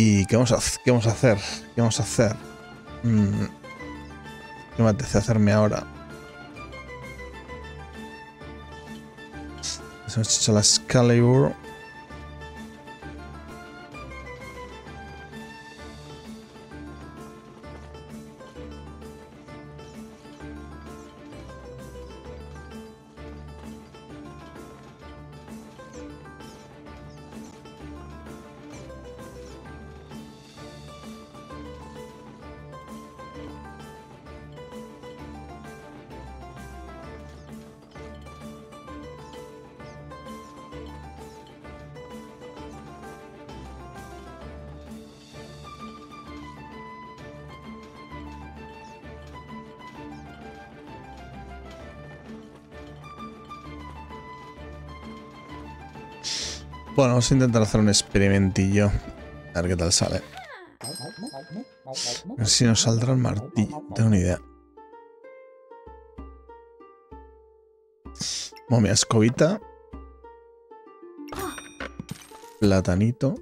¿Y qué vamos a, qué vamos a hacer? ¿Qué vamos a hacer? Mm, ¿Qué me apetece hacerme ahora? Hemos hecho la Excalibur. Bueno, vamos a intentar hacer un experimentillo. A ver qué tal sale. A ver si nos saldrá el martillo. Tengo ni idea. Momia escobita. Platanito.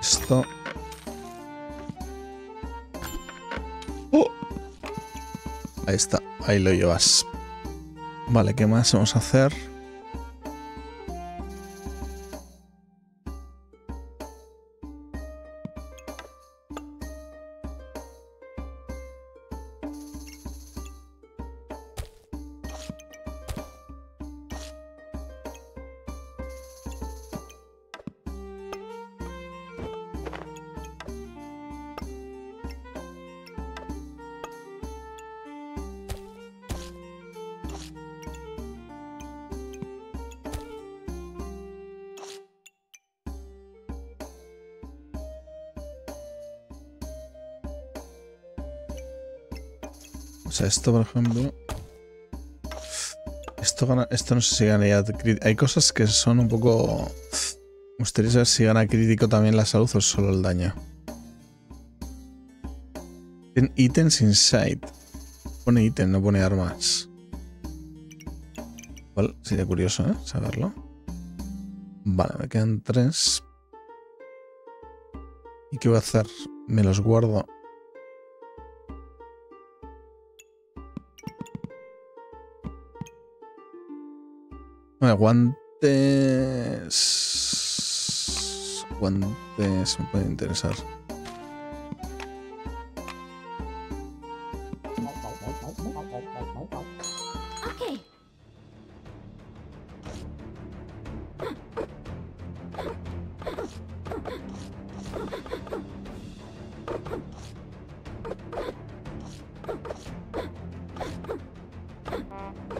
Esto. ¡Oh! Ahí está, ahí lo llevas. Vale, ¿qué más vamos a hacer? Por ejemplo... Esto, esto no sé si gana ya... Hay cosas que son un poco... Me gustaría saber si gana crítico también la salud o solo el daño. En items inside. Pone ítem, no pone armas. Igual sería curioso, ¿eh? Saberlo. Vale, me quedan tres. ¿Y qué voy a hacer? Me los guardo. Guantes... Guantes me pueden interesar.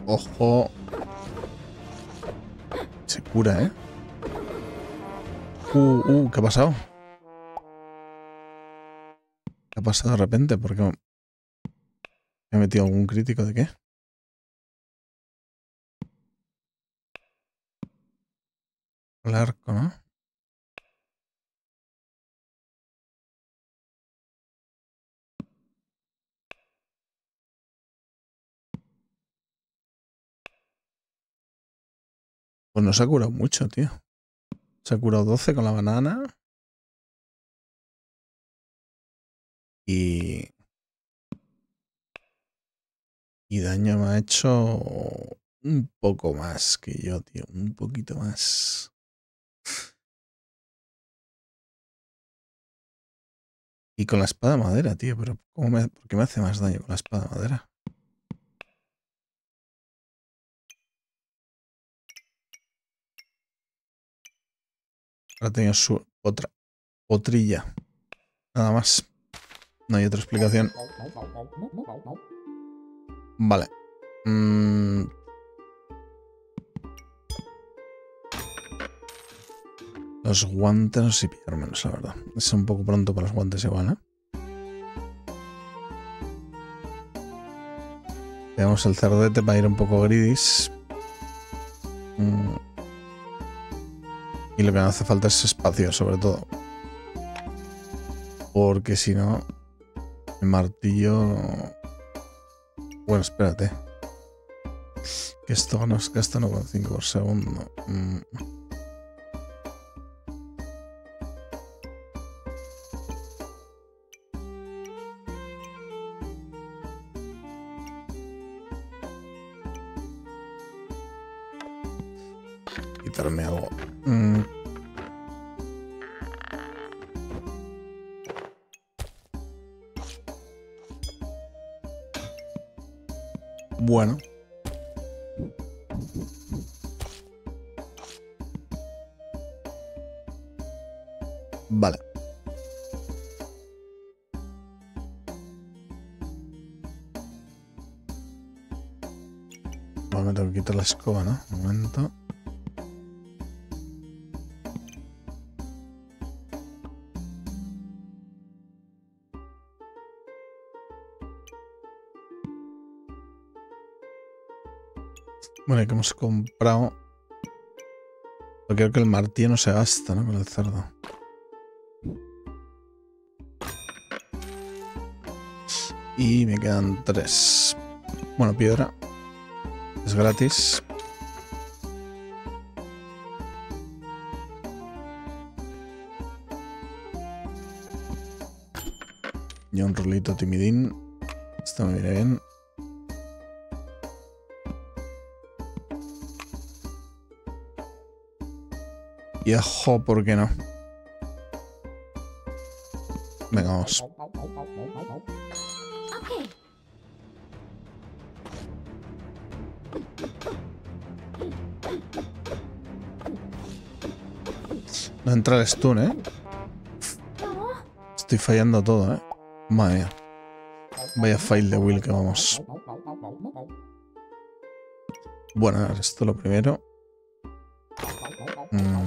Ojo. ¿Eh? Uh, uh, ¿qué ha pasado? ¿Qué ha pasado de repente? ¿Por qué me he metido algún crítico de qué? El arco, ¿no? Pues no se ha curado mucho, tío. Se ha curado 12 con la banana. Y... Y daño me ha hecho un poco más que yo, tío. Un poquito más. Y con la espada de madera, tío. Pero ¿cómo me, ¿por qué me hace más daño con la espada de madera? Ahora tengo su otra potrilla. Nada más. No hay otra explicación. Vale. Mm. Los guantes no sé si pillármelos, la verdad. Es un poco pronto para los guantes igual, ¿eh? Tenemos el cerdete para ir un poco gridis. Mm. Y lo que me hace falta es espacio, sobre todo. Porque si no, el martillo... Bueno, espérate. Que esto nos gasta 1,5 por segundo. Mm. Un momento. Bueno, que hemos comprado. Creo que el martillo no se gasta, ¿no? Con el cerdo. Y me quedan tres. Bueno, piedra. Es gratis. Y un rolito timidín. Está muy bien. Y ajo, ¿por qué no? Venga, vamos. No entra el stun, ¿eh? Estoy fallando todo, ¿eh? Madre. Vaya fail de Will que vamos. Bueno, esto lo primero. Mm.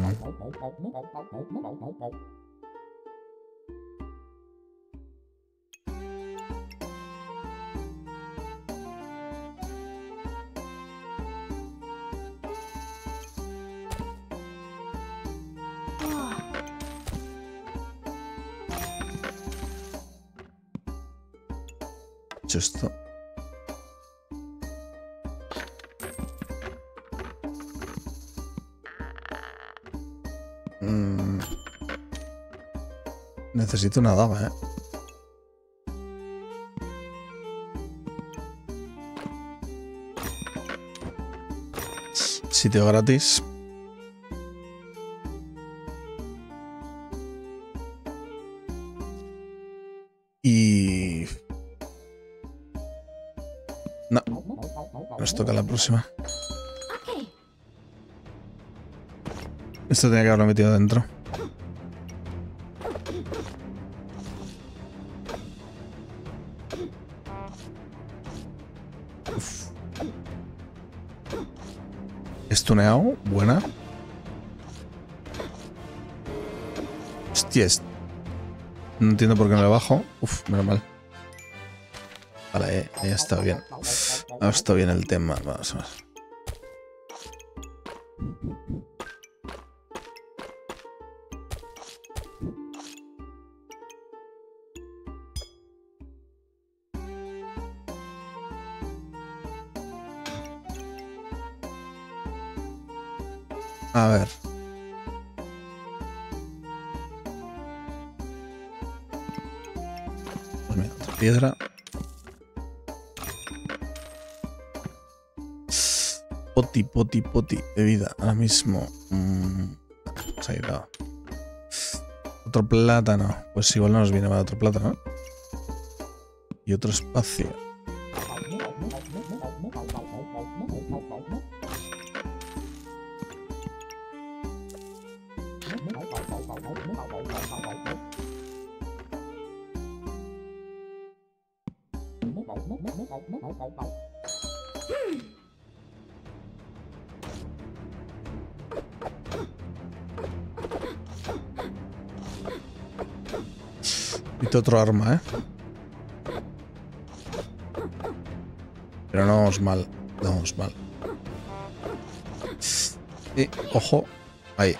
Mm. Necesito una daga, eh. Sitio gratis. Toca la próxima. Esto tenía que haberlo metido dentro. Uf. Estuneado, buena. Hostia, no entiendo por qué no le bajo. Uf, menos mal. Vale, eh, ya está bien. Ahora está bien el tema. Vamos a ver. Pues piedra. Poti, poti, poti. Bebida. Ahora mismo. mm, se ha ido. Otro plátano. Pues igual no nos viene mal otro plátano. Y otro espacio. Y otro arma, ¿eh? Pero no vamos mal. No vamos mal. Y, ojo. Ahí.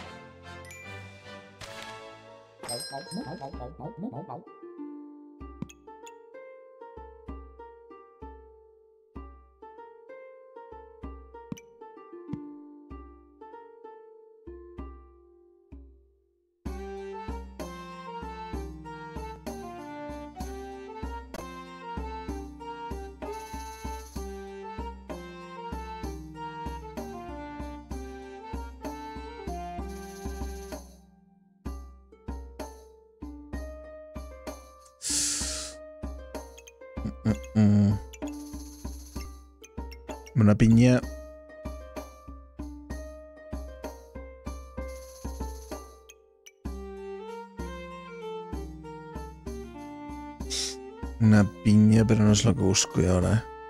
Una piña. Una piña, pero no es lo que busco y ahora, ¿eh?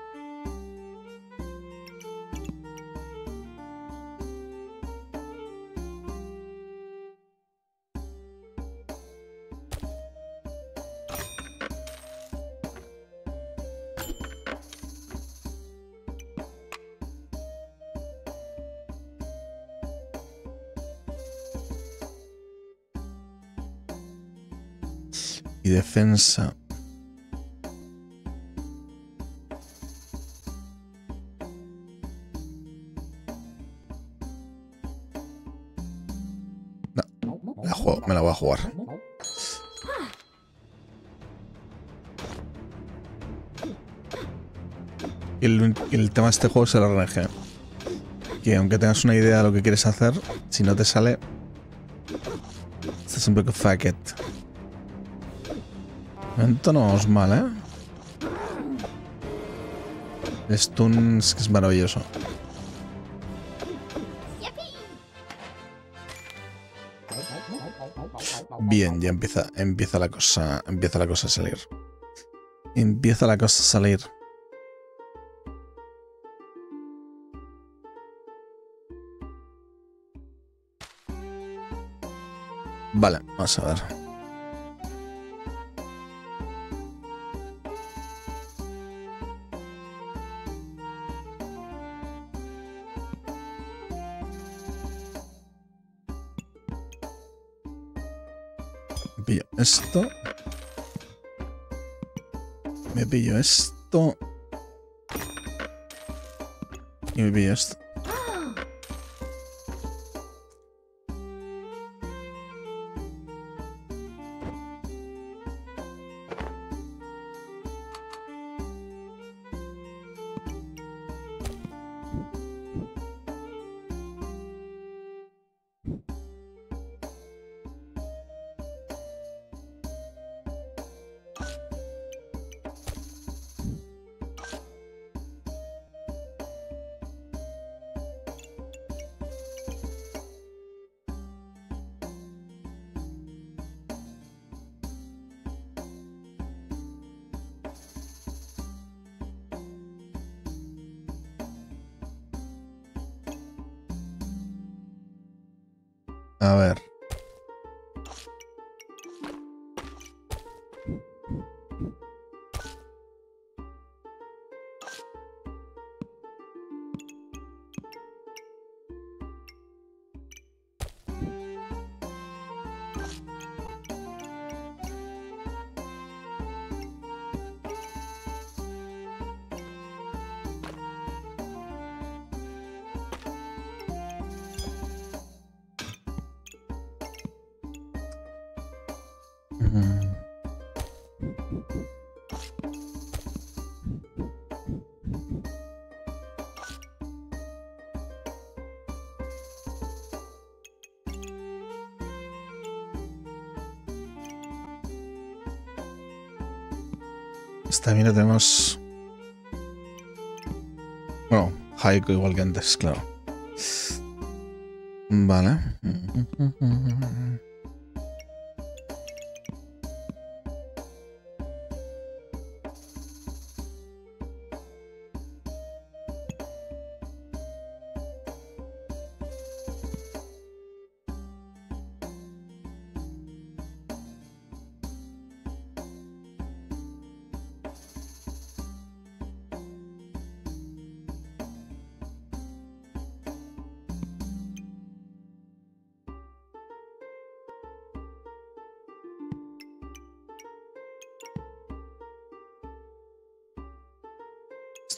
Y defensa. No, me la, juego, me la voy a jugar. Y el, el tema de este juego es el RNG. Que aunque tengas una idea de lo que quieres hacer, si no te sale, estás un poco fuck it. Momento no vamos mal, ¿eh? Stun que es maravilloso. Bien, ya empieza, empieza la cosa, empieza la cosa a salir. Empieza la cosa a salir. Vale, vamos a ver. Esto. Me pillo esto. Y me pillo esto. Igual que antes, claro. Vale.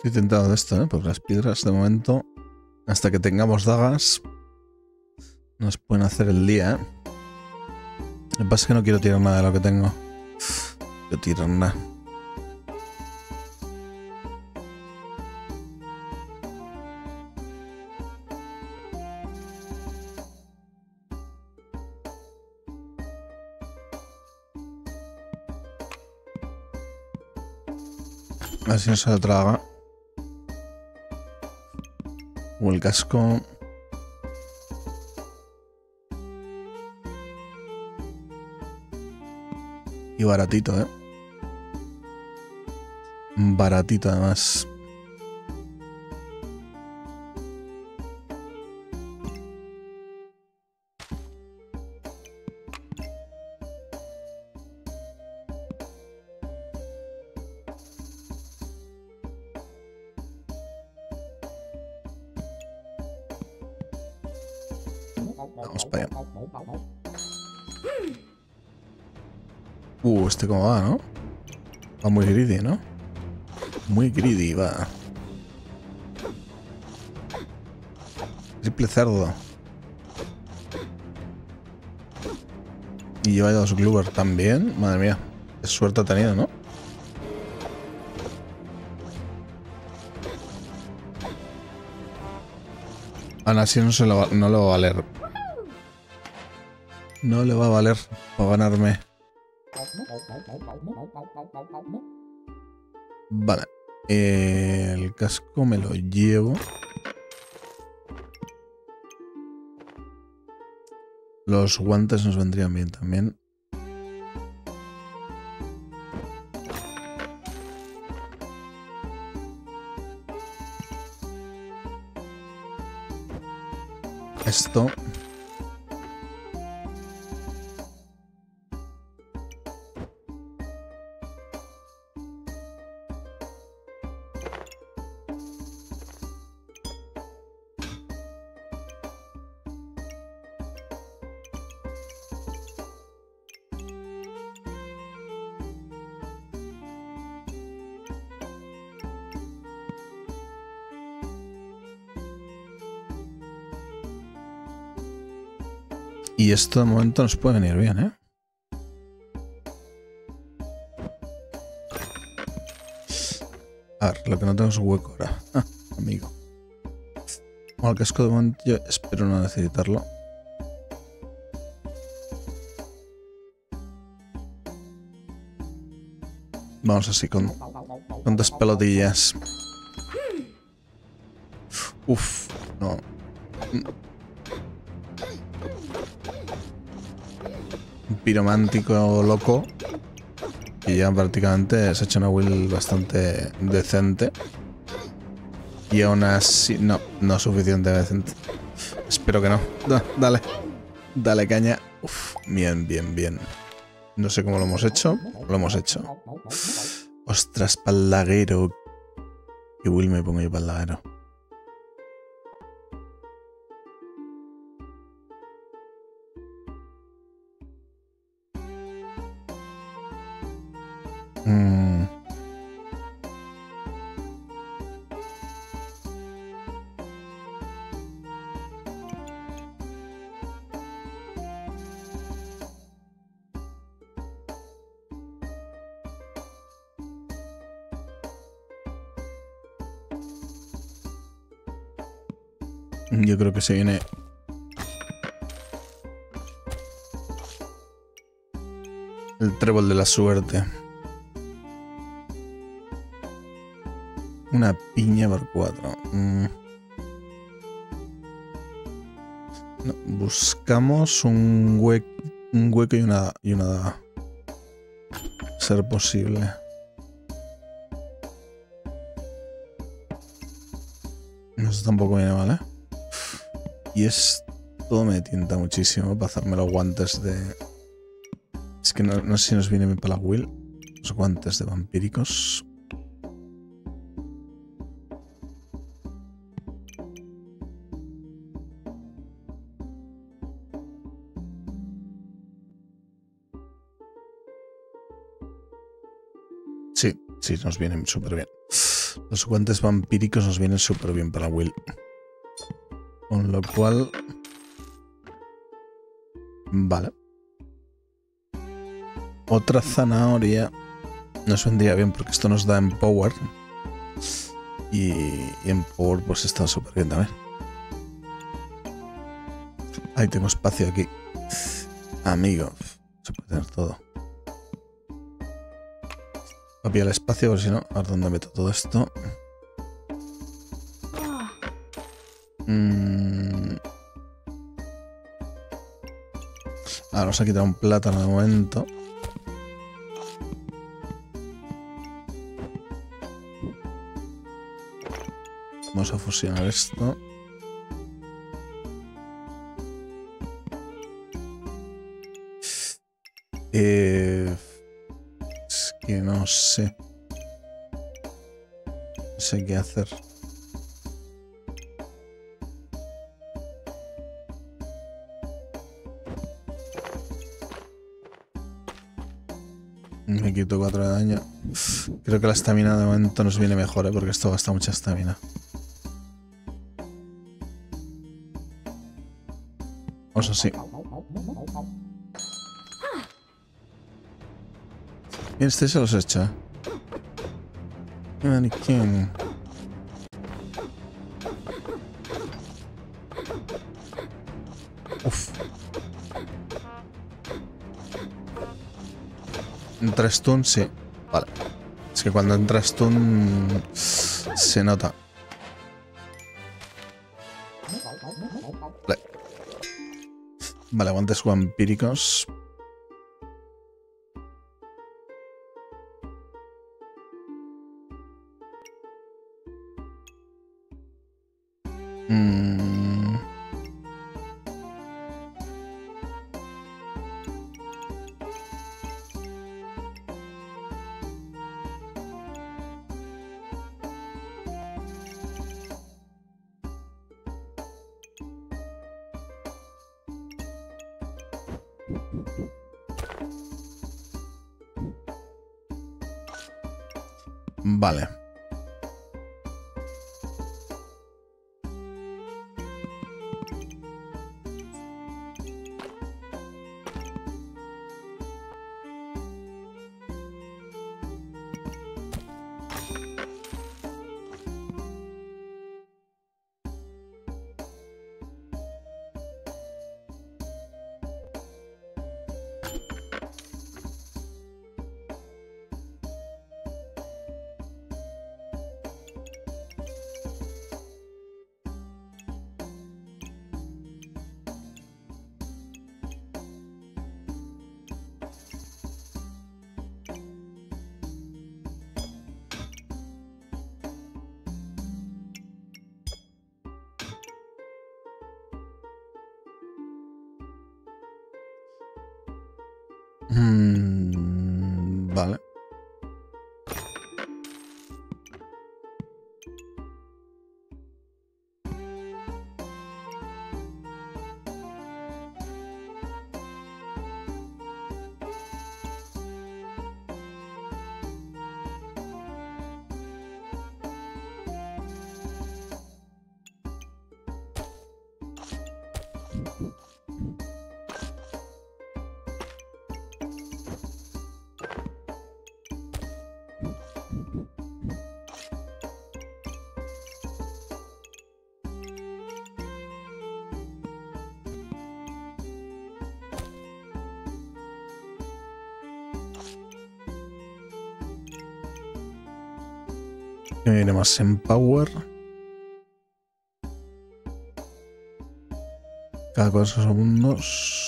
Estoy tentado de esto, ¿eh? Porque las piedras de momento, hasta que tengamos dagas, nos pueden hacer el día, ¿eh? Lo que pasa es que no quiero tirar nada de lo que tengo. Quiero tirar nada. A ver si no se lo traga. O el casco. Y baratito, ¿eh? Baratito además. Este cómo va, ¿no? Va muy greedy, ¿no? Muy greedy, va. Triple cerdo. Y lleva ya dos Glover también. Madre mía. Qué suerte ha tenido, ¿no? Aún así no, se lo va- no le va a valer. No le va a valer para ganarme. Vale. Eh, el casco me lo llevo. Los guantes nos vendrían bien también. Esto. Y esto de momento nos puede venir bien, ¿eh? A ver, lo que no tengo es hueco ahora. Ah, amigo. Bueno, el casco de momento yo espero no necesitarlo. Vamos así con, con dos pelotillas. Uf, no. Piromántico loco. Y ya prácticamente se ha hecho una build bastante decente. Y aún así, no, no suficiente decente. Espero que no. Da- dale. Dale caña. Uf, bien, bien, bien. No sé cómo lo hemos hecho. Lo hemos hecho. Ostras, palaguero. ¿Qué Will me pongo yo palaguero? Se viene. El trébol de la suerte. Una piña por cuatro. Mm. Buscamos un, hue- un hueco y una, y una. Ser posible. Eso tampoco viene mal, ¿eh? Y esto me tienta muchísimo para hacerme los guantes de... Es que no, no sé si nos viene bien para la Will. Los guantes de vampíricos. Sí, sí, nos vienen súper bien. Los guantes vampíricos nos vienen súper bien para Will. Con lo cual... Vale. Otra zanahoria nos vendría bien porque esto nos da Empower. Y, y Empower pues está súper bien también. Ahí tengo espacio aquí. Amigo, se puede tener todo. a pillar el espacio, porque si no, a ver dónde meto todo esto. Mm. Ah, vamos a quitar un plátano de momento. Vamos a fusionar esto. Eh, que no sé. No sé qué hacer. Me quito 4 de daño. Creo que la estamina de momento nos viene mejor, ¿eh? porque esto gasta mucha estamina. Vamos así. Bien, este se los echa. Maniquín. Entra stun, sí. Vale. Es que cuando entra stun se nota. Vale. Vale, guantes vampíricos. Mm, vale. Más en power. Cada cuatro segundos.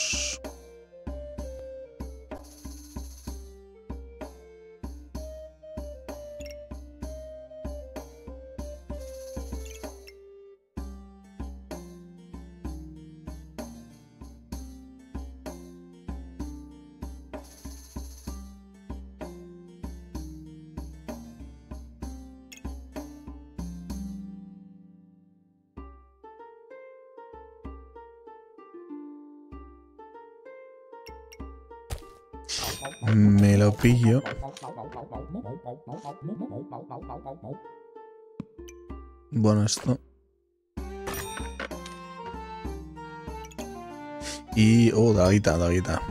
Bueno, esto. Y... Oh, daguita, daguita.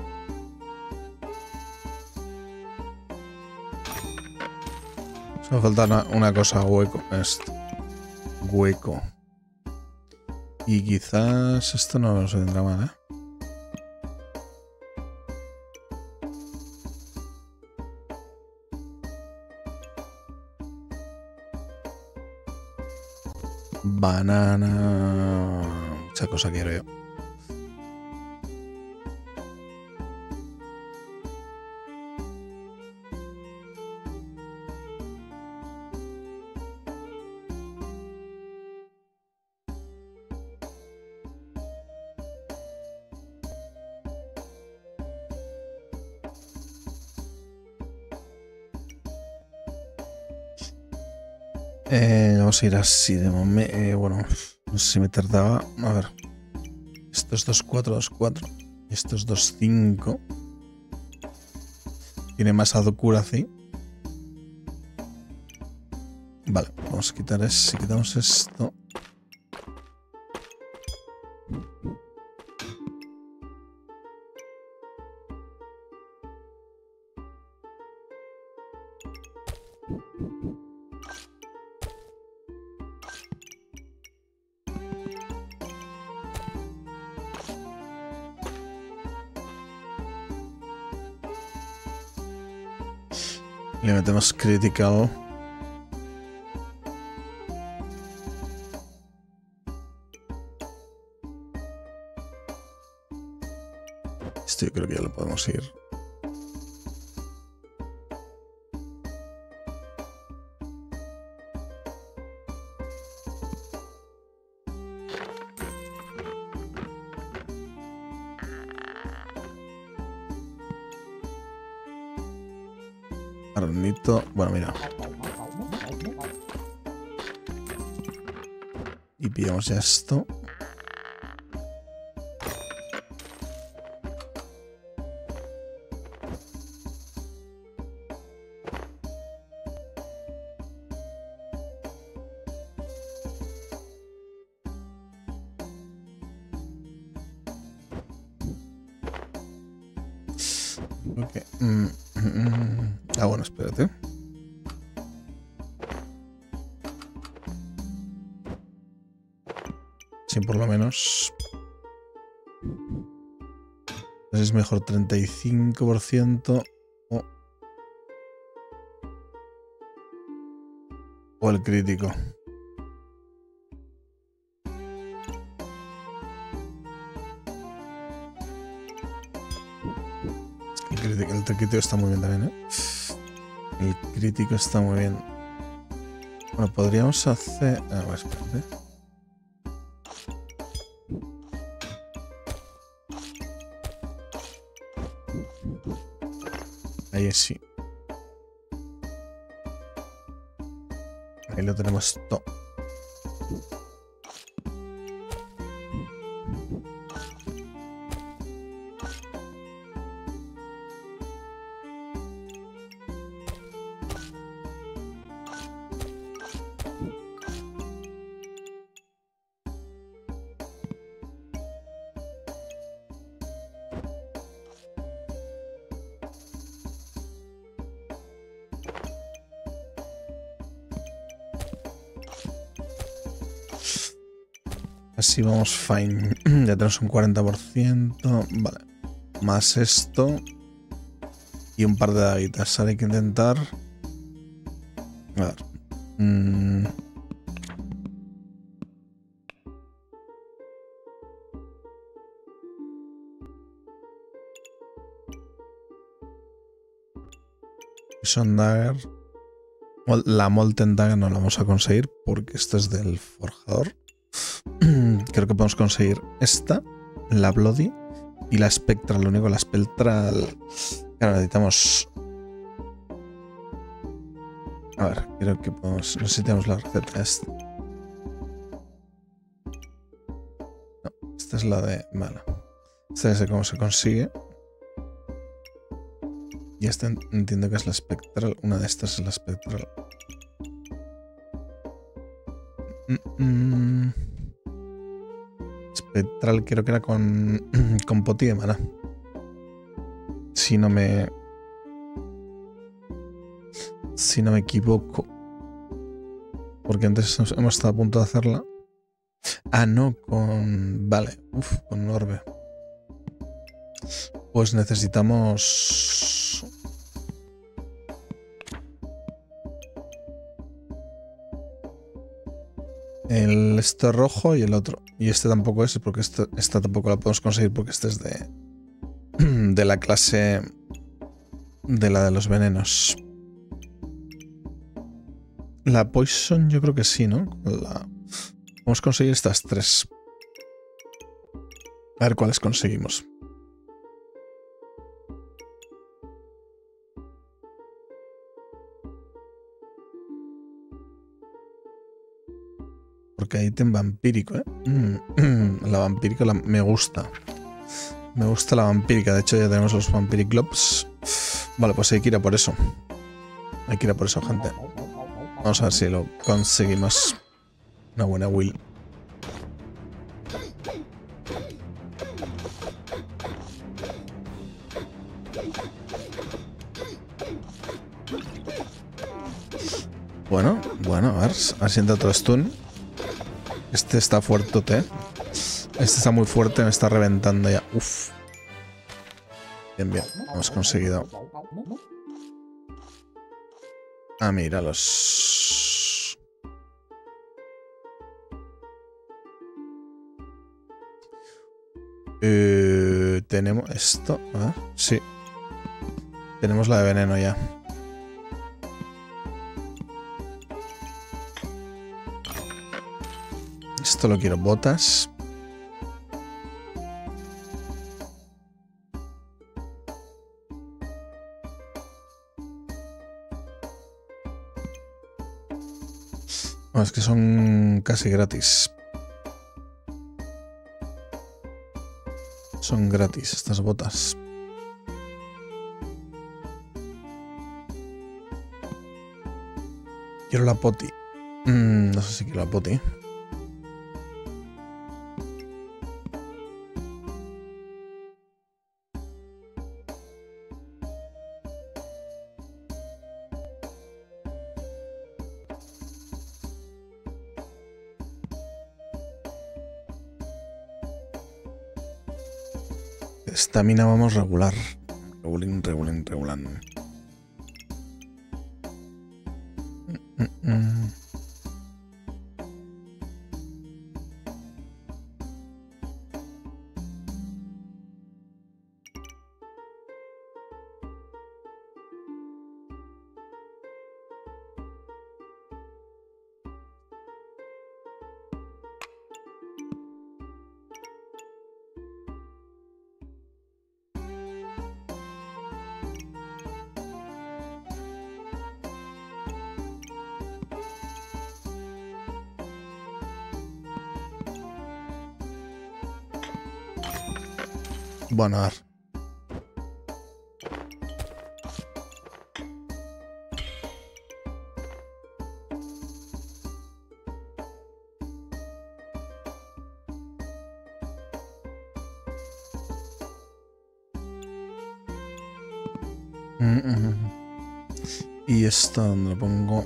Solo falta una, una cosa, hueco. Esto. Hueco. Y quizás esto no nos vendrá mal, ¿eh? Banana. Mucha cosa quiero vamos a ir así de momento. Eh, bueno, no sé si me tardaba. A ver. Esto es 2-4, 2-4. Esto es 2-5. Tiene más accuracy. Vale, vamos a quitar eso. Si quitamos esto. Critical. Esto yo creo que ya lo podemos ir. Y mejor 35% o, o el crítico. El crítico, el crítico está muy bien también, ¿eh? El crítico está muy bien. Bueno, podríamos hacer... A ver, espérate. Ahí sí. Ahí lo tenemos todo. Así vamos fine. ya tenemos un 40%. Vale. Más esto. Y un par de daguitas. Ahora hay que intentar. A ver. Mm. Son Dagger. La Molten Dagger no la vamos a conseguir porque esto es del forjador. Creo que podemos conseguir esta, la Bloody y la Spectral. Lo único, la Spectral. Claro, necesitamos. A ver, creo que podemos. No sé si tenemos la receta esta. No, esta es la de. Vale. Esta es de cómo se consigue. Y esta en- entiendo que es la Spectral. Una de estas es la Spectral. Mm, mm. Spectral creo que era con, con poti de mana. Si no me. Si no me equivoco. Porque antes hemos- estado a punto de hacerla. Ah, no, con. Vale, uff, con orbe. Pues necesitamos. El este rojo y el otro. Y este tampoco es, porque este, esta tampoco la podemos conseguir porque este es de, de la clase de la de los venenos. La Poison yo creo que sí, ¿no? La... Vamos a conseguir estas tres. A ver cuáles conseguimos. Hay ítem vampírico, ¿eh? Mm, la vampírica me gusta. Me gusta la vampírica. De hecho, ya tenemos los Vampiric. Vale, pues hay que ir a por eso. Hay que ir a por eso, gente. Vamos a ver si lo conseguimos. Una buena will. Bueno, bueno, a ver, asienta otro stun. Este está fuerte. Este está muy fuerte, me está reventando ya. Uf. Bien, bien, hemos conseguido. Ah, mira, los... Eh, tenemos esto. Ver, sí. Tenemos la de veneno ya. Esto lo quiero. Botas. es que son casi gratis. Son gratis estas botas. Quiero la poti. Mm, no sé si quiero la poti. Estamina vamos regular. Ver. Mm, mm, mm. Y esta donde lo pongo.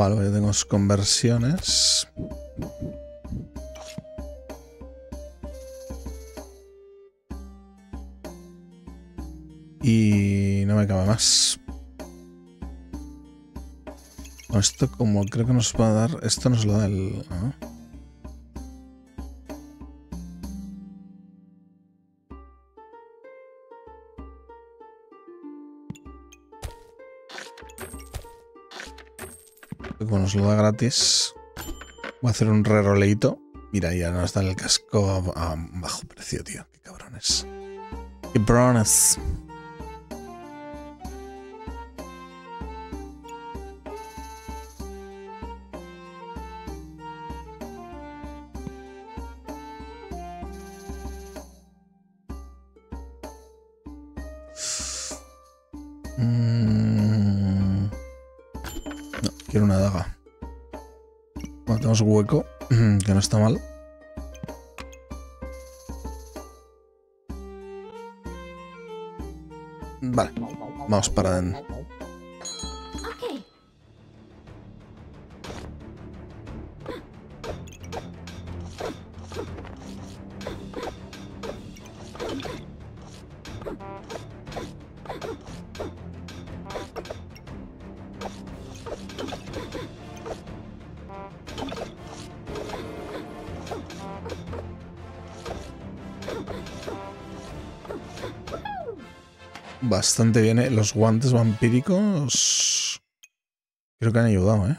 Vale, ya tengo conversiones. Y no me cabe más. Esto como creo que nos va a dar... Esto nos lo da el... lo da gratis. Voy a hacer un re roleito. Mira, ya nos dan el casco a, bajo precio, tío. Qué cabrones. Qué cabrones. Hueco, que no está mal. Vale, vamos para. Bastante bien, ¿eh? Los guantes vampíricos creo que han ayudado, ¿eh?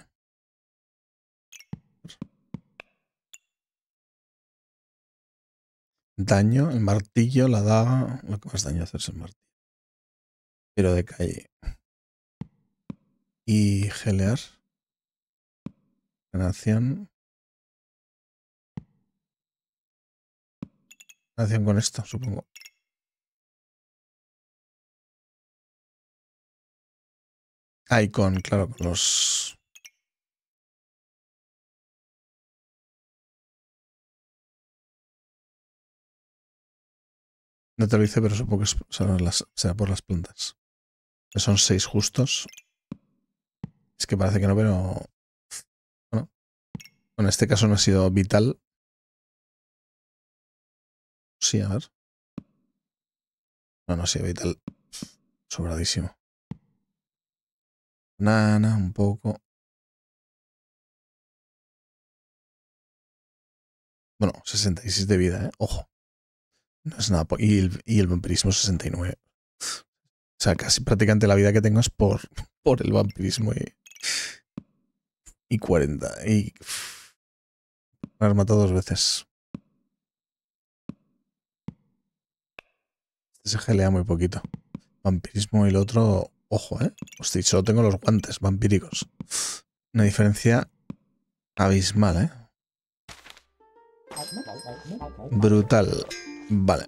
Daño, el martillo, la daga. Lo que más daño hace es el martillo. Pero de calle. Y gelear. Ganación. Ganación con esto, supongo. Ah, con, claro, los... No te lo hice, pero supongo que será por las plantas. Son seis justos. Es que parece que no, pero... Bueno, en este caso no ha sido vital. Sí, a ver. No, no ha sido vital. Sobradísimo. Nana, un poco. Bueno, 66 de vida, ¿eh? Ojo. No es nada. Y el, y el vampirismo 69. O sea, casi prácticamente la vida que tengo es por, por el vampirismo y, y 40. Y me has matado dos veces. Este se gelea muy poquito. Vampirismo y el otro Ojo, ¿eh? Hostia, solo tengo los guantes vampíricos. Una diferencia abismal, ¿eh? Brutal. Vale.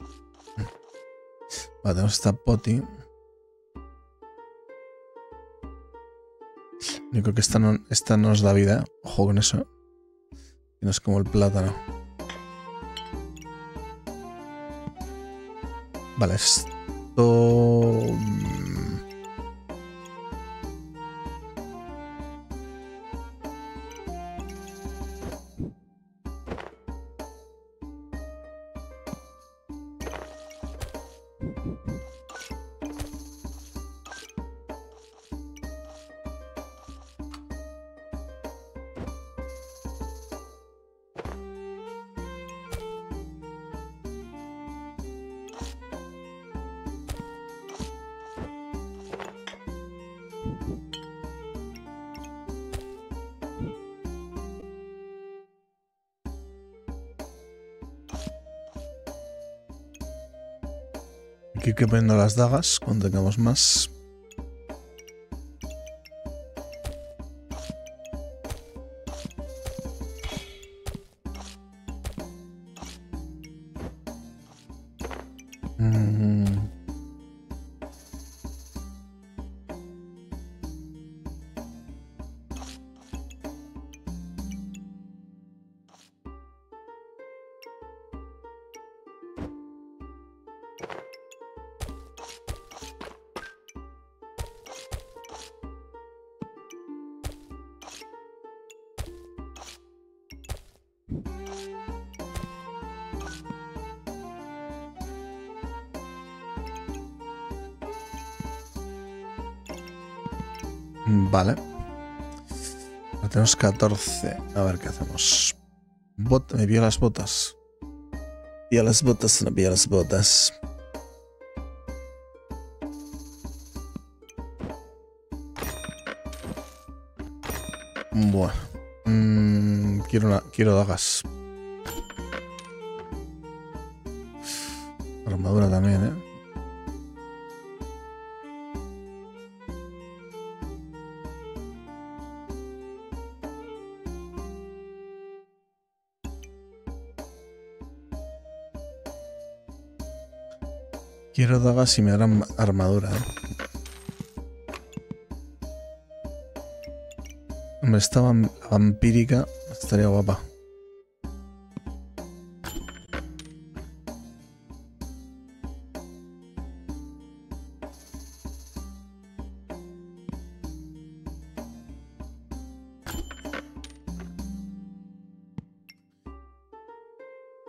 Vale, tenemos esta poti. Único que esta no, esta nos da vida. Ojo con eso. no es como el plátano. Vale, esto... las dagas cuando tengamos más. 14. A ver qué hacemos. Bot me vio las botas. Vio las botas, no vio las botas. Bueno. Mm, quiero, una, quiero dagas. Armadura también, ¿eh? Y me harán armadura. ¿eh? Hombre, vampírica estaría guapa.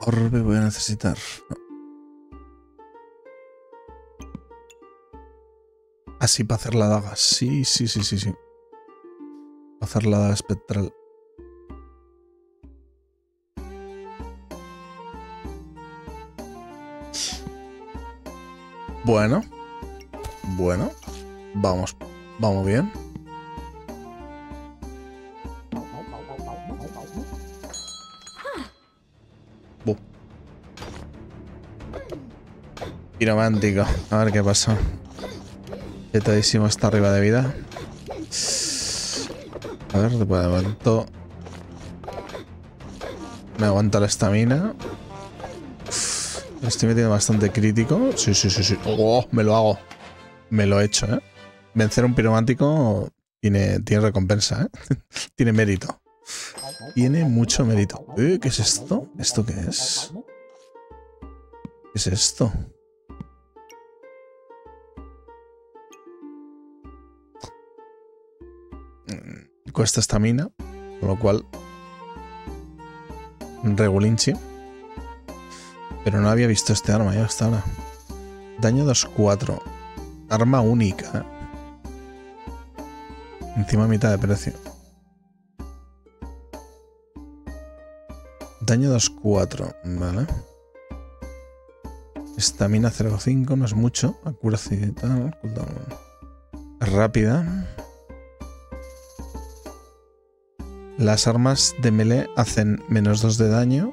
Orbe voy a necesitar. Así para hacer la daga. Sí, sí, sí, sí, sí. Para hacer la daga espectral. Bueno. Bueno, vamos, vamos bien. Piromántico. A ver qué pasa. Está arriba de vida. A ver, de momento me aguanta la estamina. Estoy metiendo bastante crítico. Sí, sí, sí, sí. Oh, me lo hago. Me lo he hecho, ¿eh? Vencer un piromántico tiene, tiene recompensa, ¿eh? tiene mérito. Tiene mucho mérito. ¿Qué es esto? ¿Esto qué es? ¿Qué es esto? Cuesta estamina, con lo cual regulinchi. Pero no había visto este arma ya hasta ahora. Daño 2-4. Arma única. Encima mitad de precio. Daño 2-4. Vale. Estamina 0-5, no es mucho. Accuracy y tal. Rápida. Las armas de melee hacen menos 2 de daño.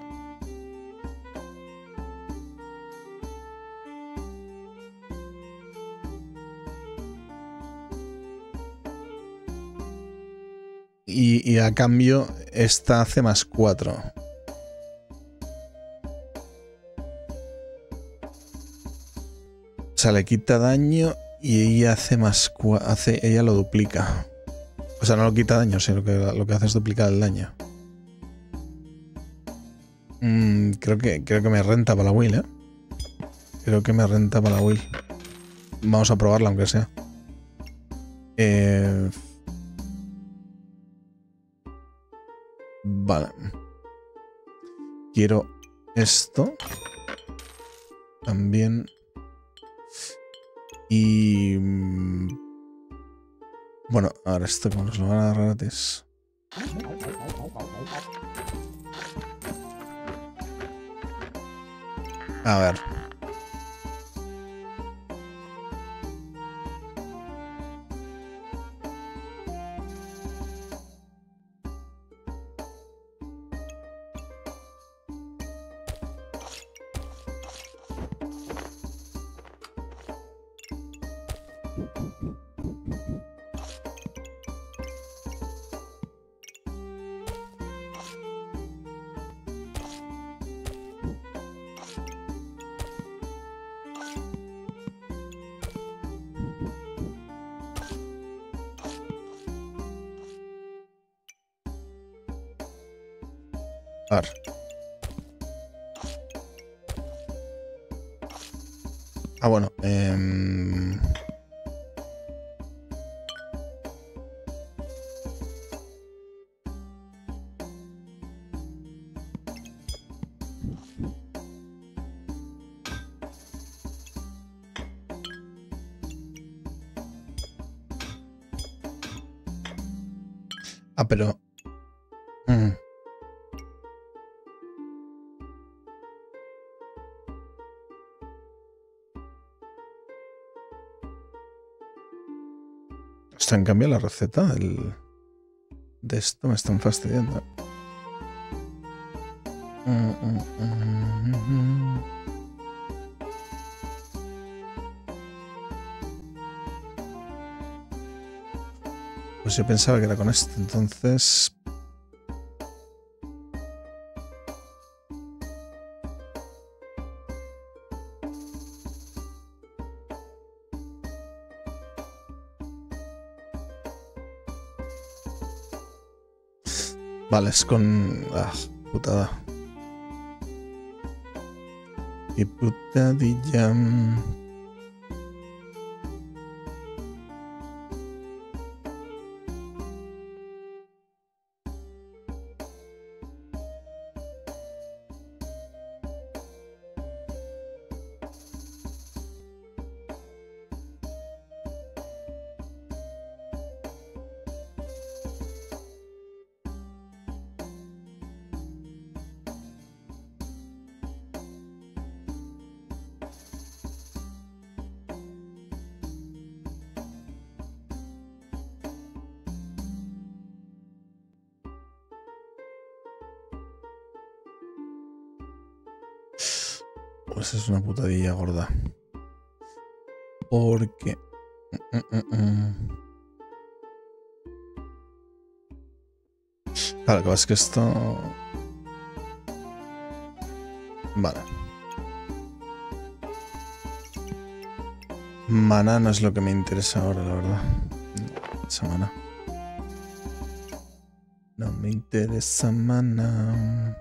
Y, a cambio esta hace más 4. O sea, le quita daño y ella hace más hace ella lo duplica. O sea, no lo quita daño, sino que lo que hace es duplicar el daño. Mm, creo, que, creo que me renta para la Will, ¿eh? Creo que me renta para la Will. Vamos a probarla, aunque sea. Eh... Vale. Quiero esto. También. Y... Bueno, ahora esto como nos lo van a dar gratis. A ver. Ah, bueno. Eh... Ah, pero han cambiado la receta del, de esto. Me están fastidiando. Pues yo pensaba que era con esto, entonces Es con... Ah, putada. Y putadilla. Es que esto... Vale. Mana no es lo que me interesa ahora, la verdad. Esa mana. No me interesa mana.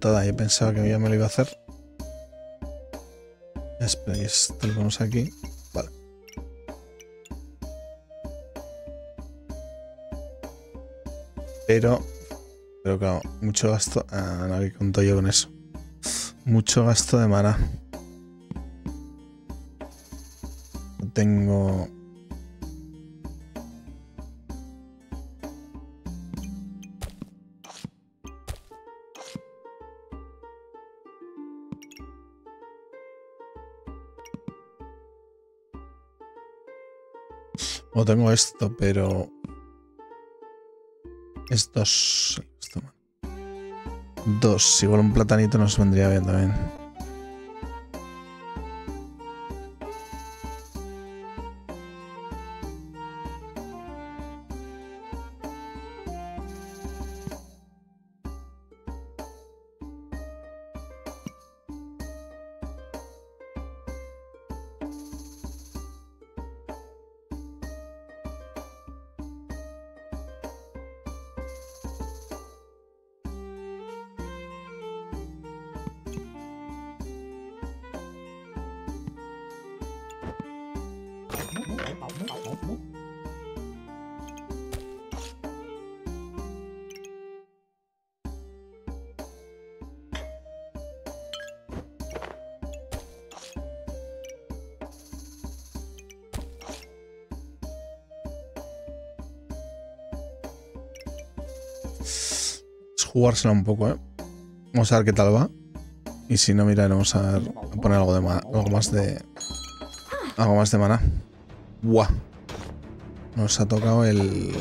Putada, yo pensaba que ya me lo iba a hacer. Espera, y esto lo aquí. Vale. Pero, pero claro, mucho gasto. Ah, no, que yo con eso. Mucho gasto de mana. Tengo Tengo esto, pero... Estos... Esto, dos. Igual un platanito nos vendría bien también. Jugársela un poco, ¿eh? Vamos a ver qué tal va. Y si no, miraremos a, a poner algo de algo más de algo más de mana. Buah. Nos ha tocado el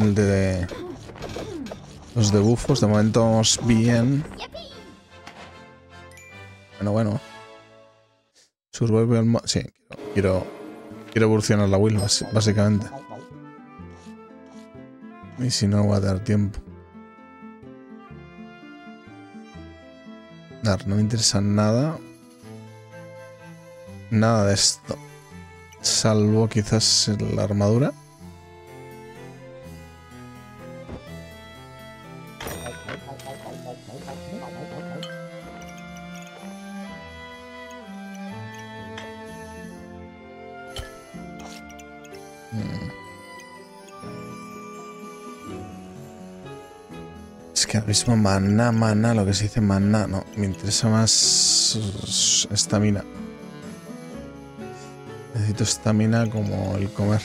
el de los de bufos. De momento vamos bien. Bueno, bueno. Survival... Sí, quiero Quiero evolucionar la Will, básicamente. Y si no, va a dar tiempo. Dar, no me interesa nada. Nada de esto. Salvo quizás la armadura. Mismo mana, mana, lo que se dice mana, no, me interesa más estamina. Necesito estamina como el comer.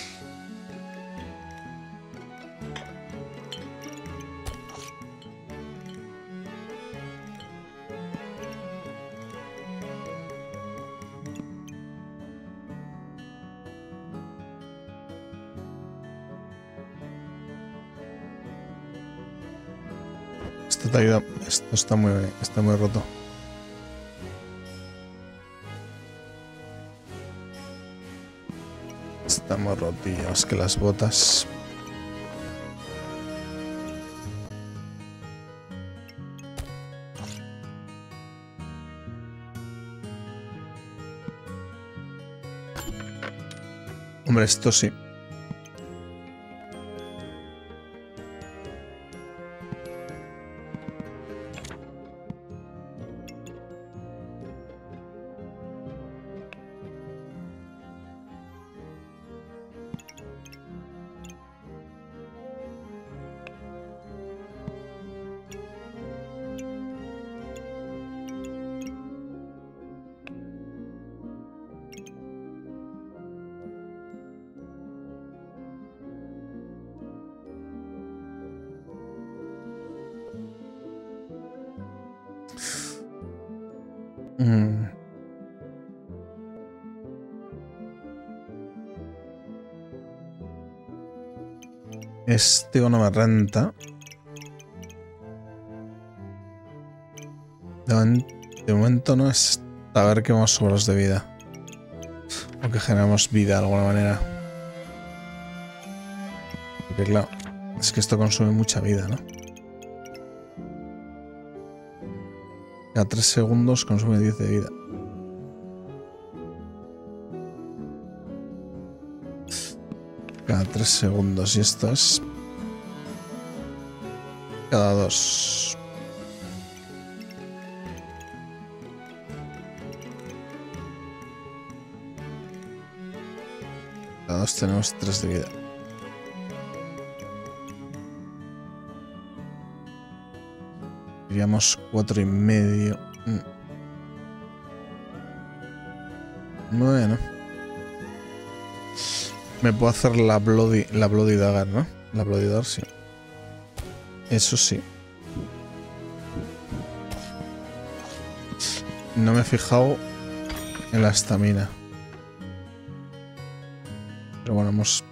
Esto está muy, está muy roto. Estamos rotillos que las botas. Hombre, esto sí. Este no me renta. De, momento no es a ver qué más sobras de vida. O que generamos vida de alguna manera. Porque claro, es que esto consume mucha vida, ¿no? Cada 3 segundos consume 10 de vida. Cada 3 segundos y esto es... Cada 2. Cada 2 tenemos 3 de vida. Iríamos 4 y medio. Mm. Bueno. Me puedo hacer la Bloody, la bloody Dagger, ¿no? La Bloody Dagger, sí. Eso sí. No me he fijado en la estamina. Pero bueno, hemos,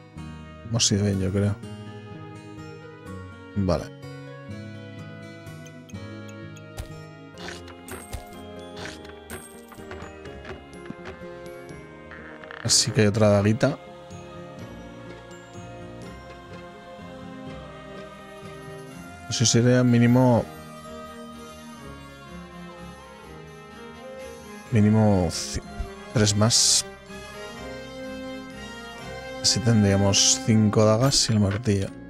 hemos ido bien, yo creo. Vale. Así que hay otra daguita. Eso sería mínimo... Mínimo tres más. Así tendríamos cinco dagas y el martillo.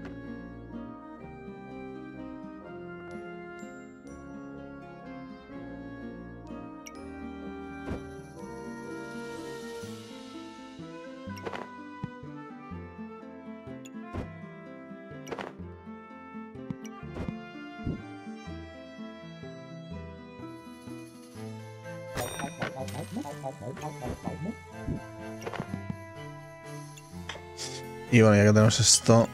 Bueno, ya que tenemos esto...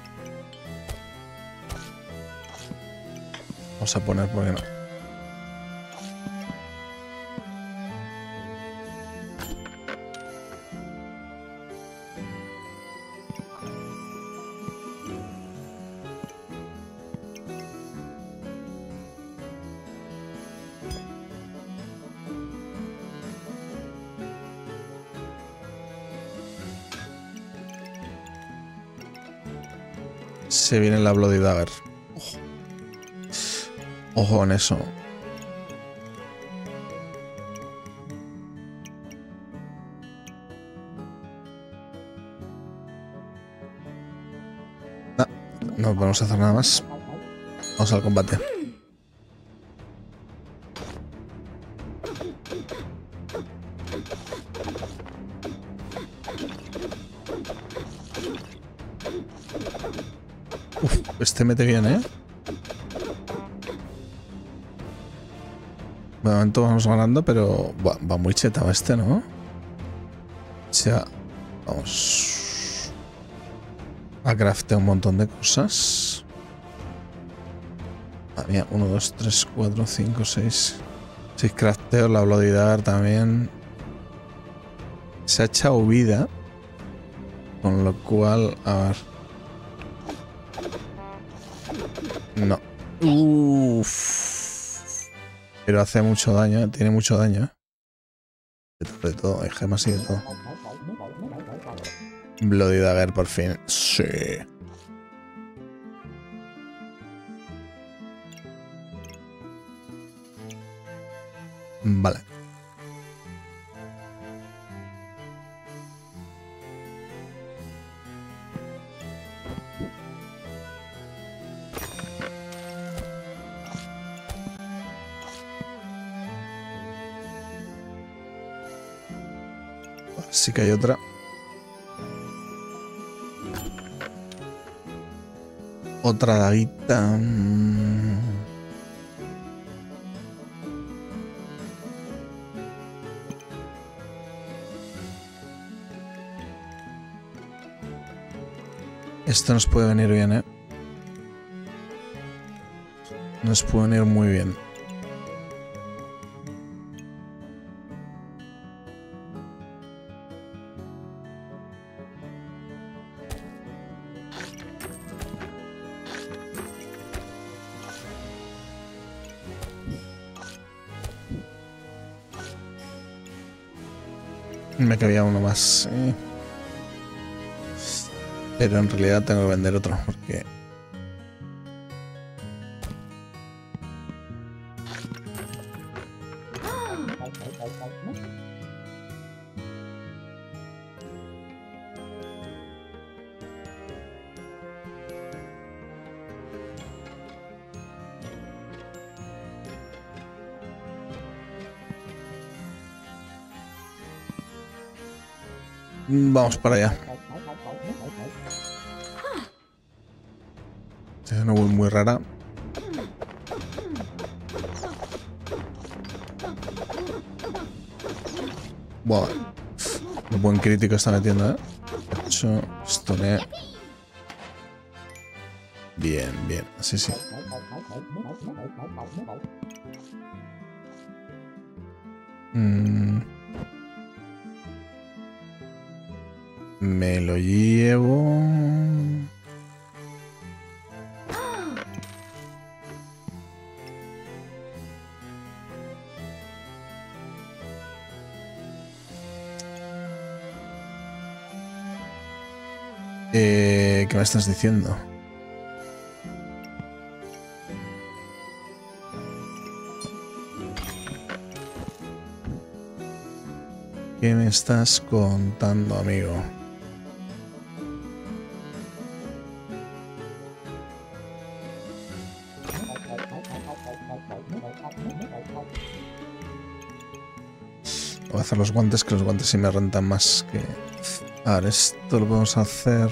Vamos a poner, ¿por qué no? La Bloody Dagger. Ojo. Ojo en eso. No, no podemos hacer nada más. Vamos al combate. Mete bien, ¿eh? De momento vamos ganando, pero va, muy chetado este, ¿no? O sea, vamos a craftear un montón de cosas. Había 1, 2, 3, 4, 5, 6. 6 crafteos, la Bloody también. Se ha echado vida. Con lo cual, a ver. No. Uff. Pero hace mucho daño, ¿eh? tiene mucho daño. ¿eh? De todo, hay gemas y de todo. Bloody Dagger por fin. Sí. Vale. Que hay otra. Otra daguita. Mm. Esto nos puede venir bien, ¿eh? Nos puede venir muy bien. Eh. Pero en realidad tengo que vender otro porque... Vamos para allá. Es una web muy rara. Buah. Un buen crítico está metiendo, ¿eh? Hecho, stone. Bien, bien. Sí, sí. Mm. Me lo llevo. Eh, ¿Qué me estás diciendo? ¿Qué me estás contando, amigo? Hacer los guantes, que los guantes sí me rentan más que... A ver, esto lo podemos hacer...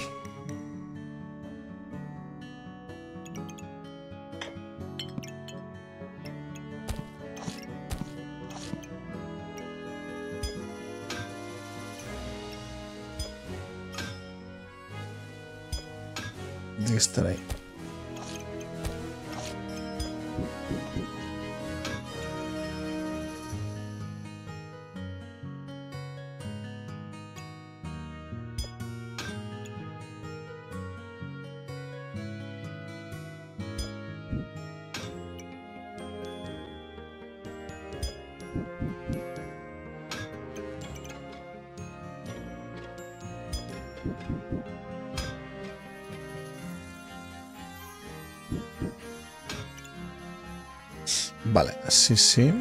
Vale, sí,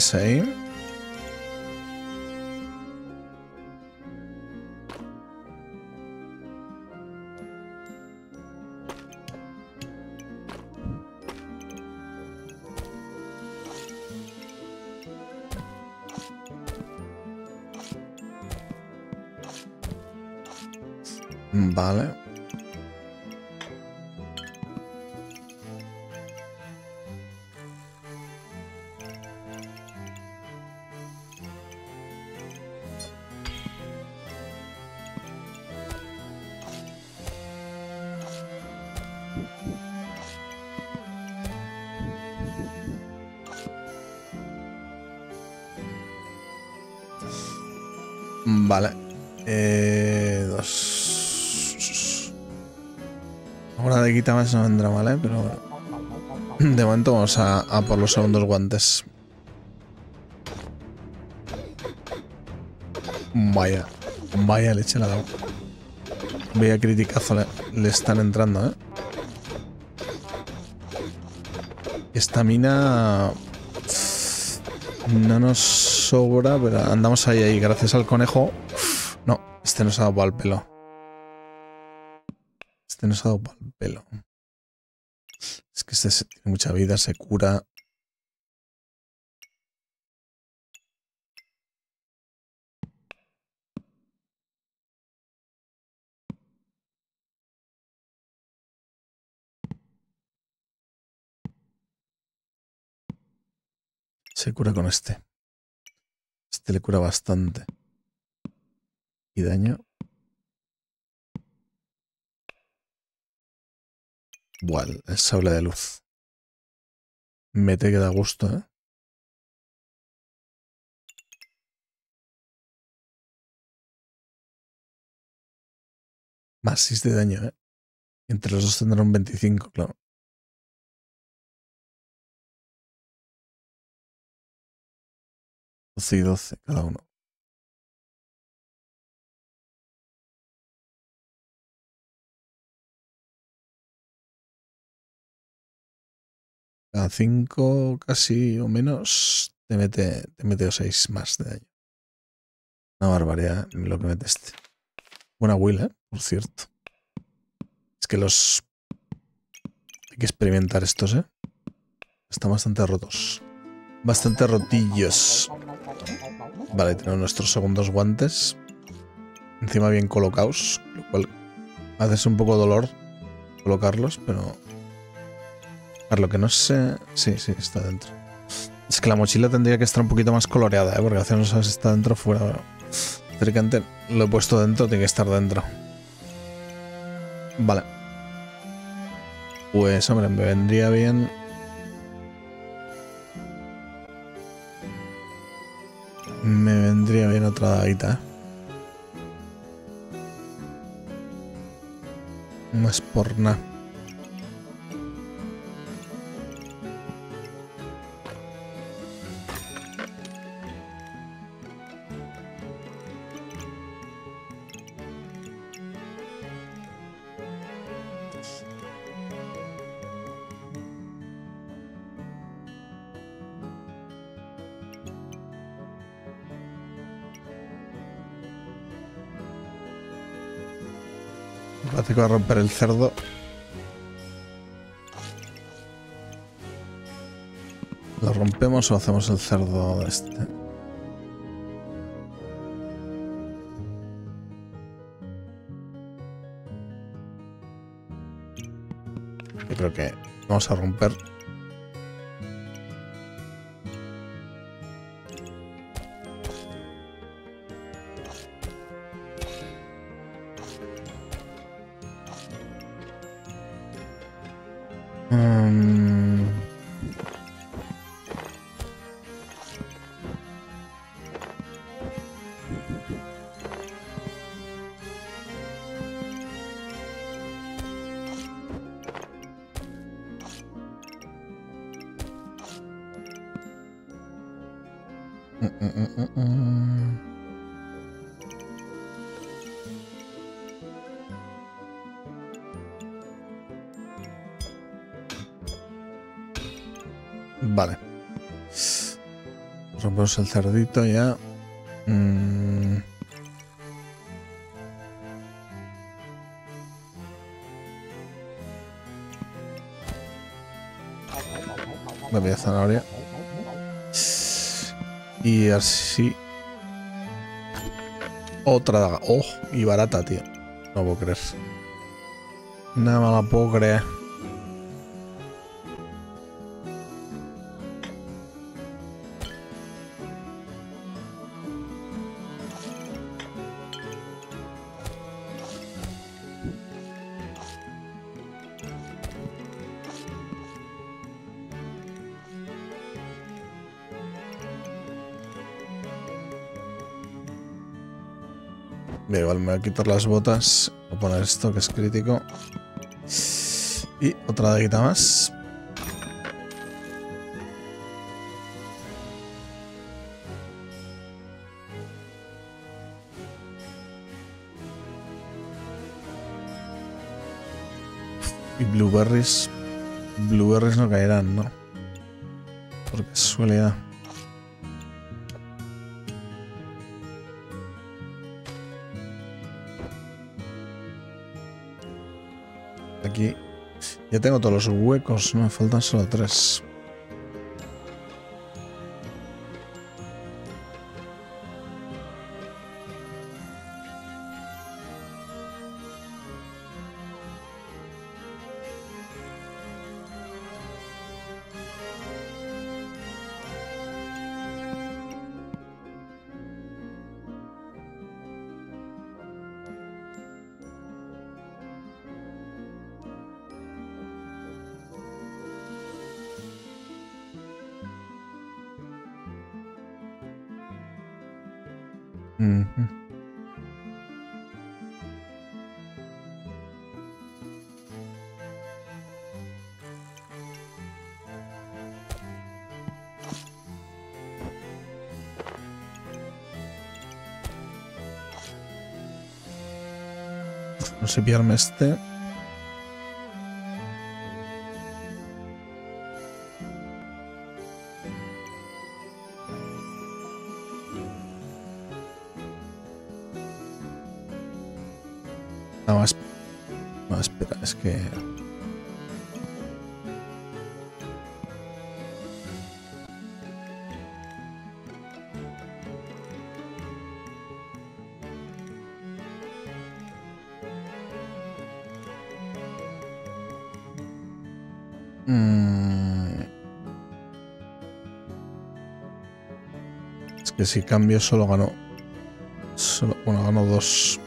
sí. Más no vendrá mal, ¿eh? Pero. De momento vamos a, por los segundos guantes. Vaya. Vaya leche la dado. Vaya criticazo le, están entrando, ¿eh? Esta mina... No nos sobra, pero andamos ahí, ahí. Gracias al conejo. No, este nos ha dado el pelo. Este nos ha dado para el pelo. Es que este tiene mucha vida, se cura. Se cura con este. Este le cura bastante. Y daño. Buah, el- sable de luz. Mete que da gusto, ¿eh? Más 6 de daño, ¿eh? Entre los dos tendrán un 25, claro. 12 y 12 cada uno. Cada 5 casi o menos te mete, te mete 6 más de daño. Una barbaridad lo que mete este. Buena will, ¿eh? Por cierto. Es que los... Hay que experimentar estos, ¿eh? Están bastante rotos. Bastante rotillos. Vale, tenemos nuestros segundos guantes. Encima bien colocados. Lo cual hace un poco dolor colocarlos, pero... Para lo que no sé... Sí, sí, está dentro. Es que la mochila tendría que estar un poquito más coloreada, ¿eh? Porque hace no sabes si está dentro o fuera. Cercante lo he puesto dentro, tiene que estar dentro. Vale. Pues, hombre, me vendría bien... Me vendría bien otra daguita. No es por nada. Va a romper el cerdo. ¿Lo rompemos o hacemos el cerdo este? Yo creo que vamos a romper. Mm. Rompemos el cerdito ya. Mm. La media zanahoria. Y así. Otra daga. Oh, y barata, tío. No puedo creer. Nada me la puedo creer. Quitar las botas. Voy poner esto que es crítico. Y otra daguita más. Y blueberries. Blueberries no caerán, ¿no? Por casualidad. Aquí ya tengo todos los huecos, no me faltan solo tres. No sé pillarme este. Si cambio solo gano... Solo, bueno, gano dos.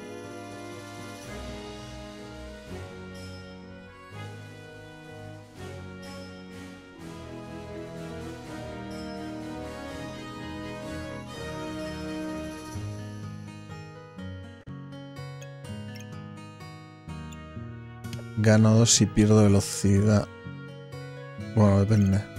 Gano dos y pierdo velocidad. Bueno, depende.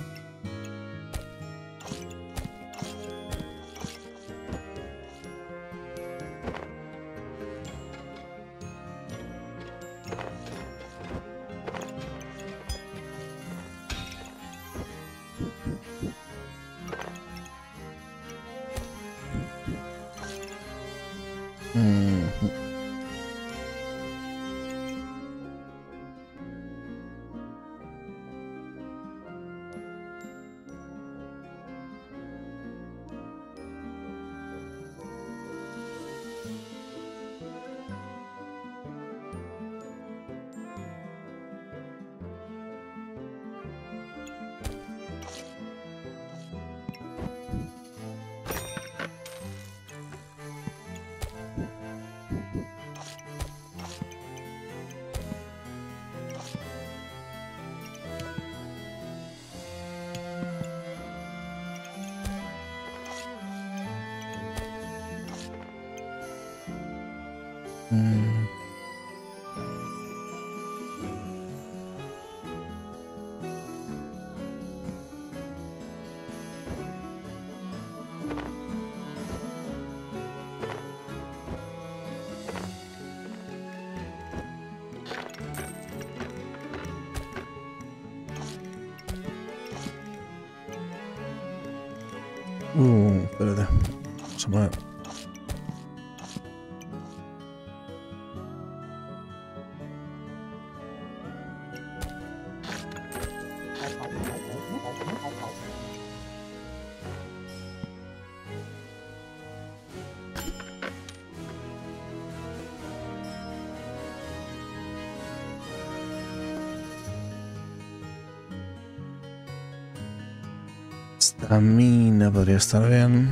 Estamina podría estar bien.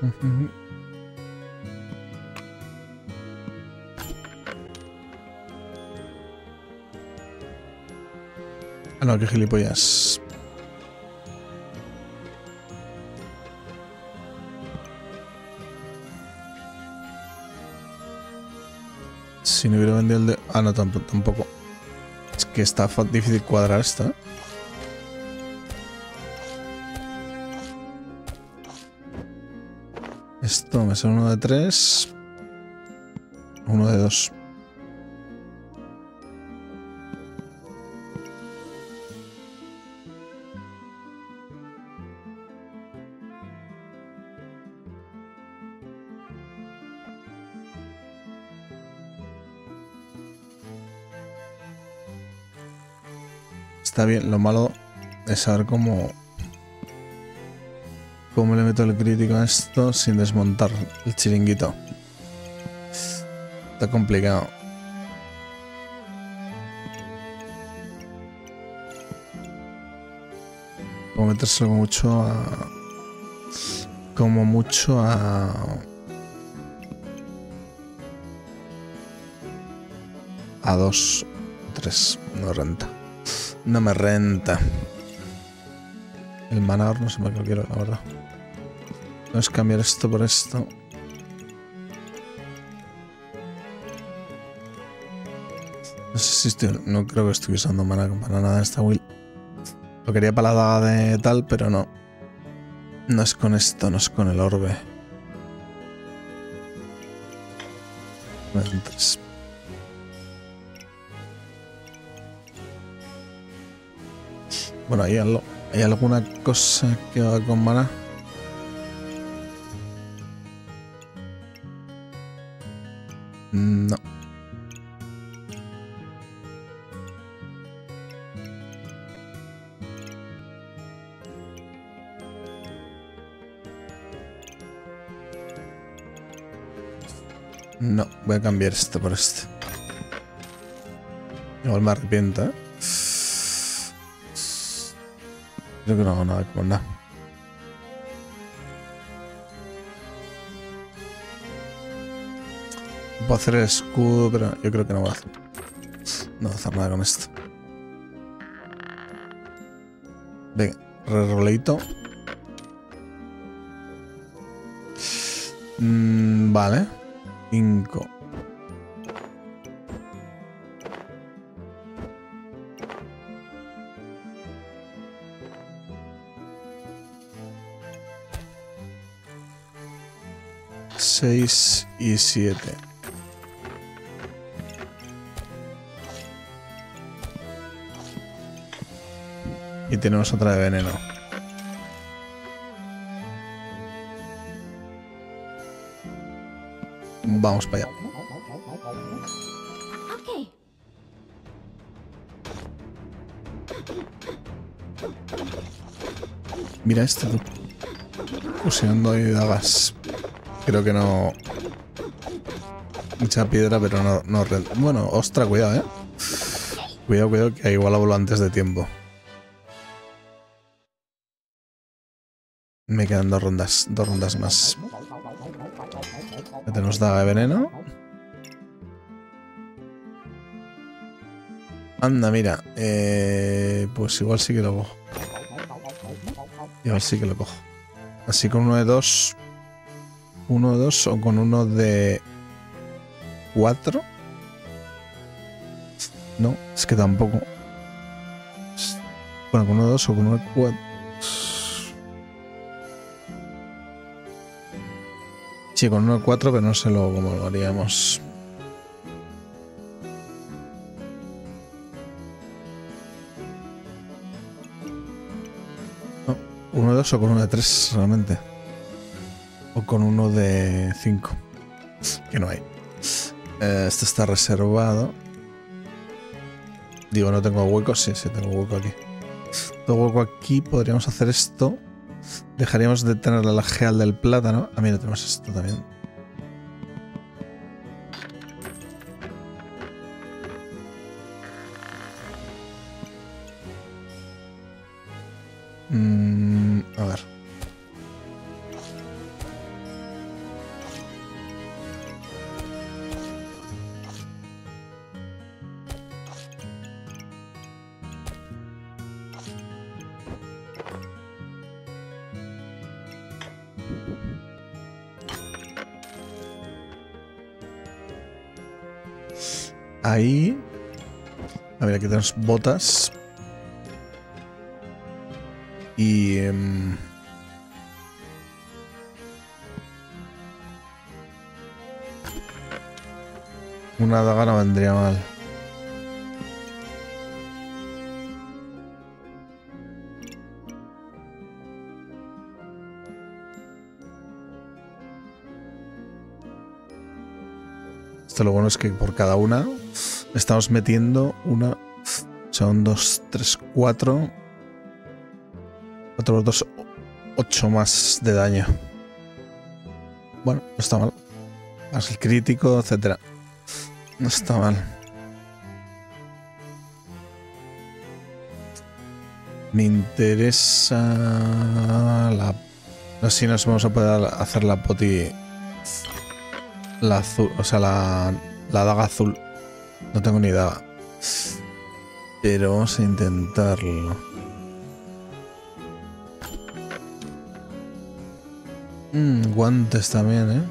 Ah, no, qué gilipollas. Si no hubiera vendido el de... Ah, no, tampoco. Es que está difícil cuadrar esta. Esto me sale uno de tres. Uno de dos. Está bien, lo malo es saber cómo ¿Cómo le meto el crítico a esto sin desmontar el chiringuito? Está complicado. Como metérselo mucho a... Como mucho a... A dos, tres. No renta. No me renta mana no sé qué quiero, la verdad. Vamos a cambiar esto por esto. No sé si estoy, no creo que estoy usando mana para nada en esta will. Lo quería para la daga de tal, pero no. No es con esto, no es con el orbe. Bueno, ahí al ¿hay alguna cosa que haga con mana? No. No, voy a cambiar este por este. Igual me arrepiento, ¿eh? Creo que no hago nada con nada. Puedo hacer el escudo, pero yo creo que no voy a hacer, no voy a hacer nada con esto. Venga, re Mm, vale. 5. Seis y siete. Y tenemos otra de veneno. Vamos para allá. Mira este tú. Usando dagas. Creo que no... Mucha piedra, pero no... no bueno, ostra, cuidado, eh. Cuidado, cuidado, que igual vuelo antes de tiempo. Me quedan dos rondas, dos rondas más. Ya tenemos daga de veneno. Anda, mira. Eh, pues igual sí que lo cojo. Igual sí que lo cojo. Así con uno de dos. Uno de dos o con uno de cuatro. No, es que tampoco. Bueno, con uno de dos o con uno de cuatro. Sí, con uno de cuatro, pero no sé luego cómo lo haríamos. ¿Uno de dos o con uno de tres realmente? Con uno de cinco. Que no hay. Eh, este está reservado. Digo, no tengo hueco. Sí, sí, tengo hueco aquí. Tengo hueco aquí. Podríamos hacer esto. Dejaríamos de tener la geal del plátano. Ah, mira, tenemos esto también. Ahí. A ver, aquí tenemos botas y... Em, una daga no vendría mal. Esto lo bueno es que por cada una estamos metiendo una... Son dos, tres, cuatro... Otros dos, 8 más de daño. Bueno, no está mal. Más el crítico, etcétera. No está mal. Me interesa la... No si nos vamos a poder hacer la poti... La azul, o sea, la, la daga azul. No tengo ni daga. Pero vamos a intentarlo. Mm, guantes también, ¿eh?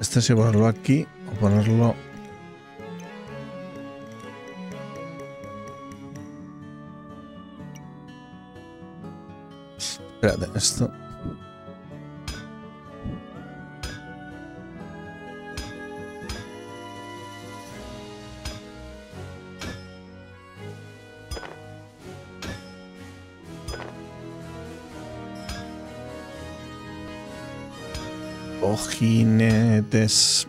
Este sí ponerlo aquí o ponerlo... Espérate, esto... Ojinetes.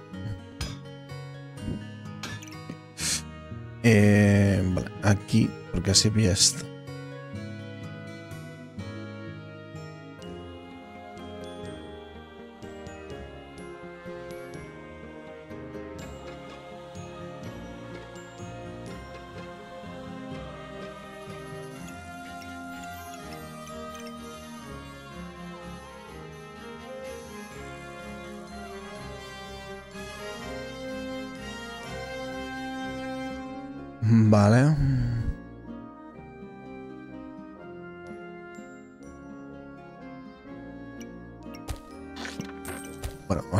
Eh, vale, aquí, porque así vi esto.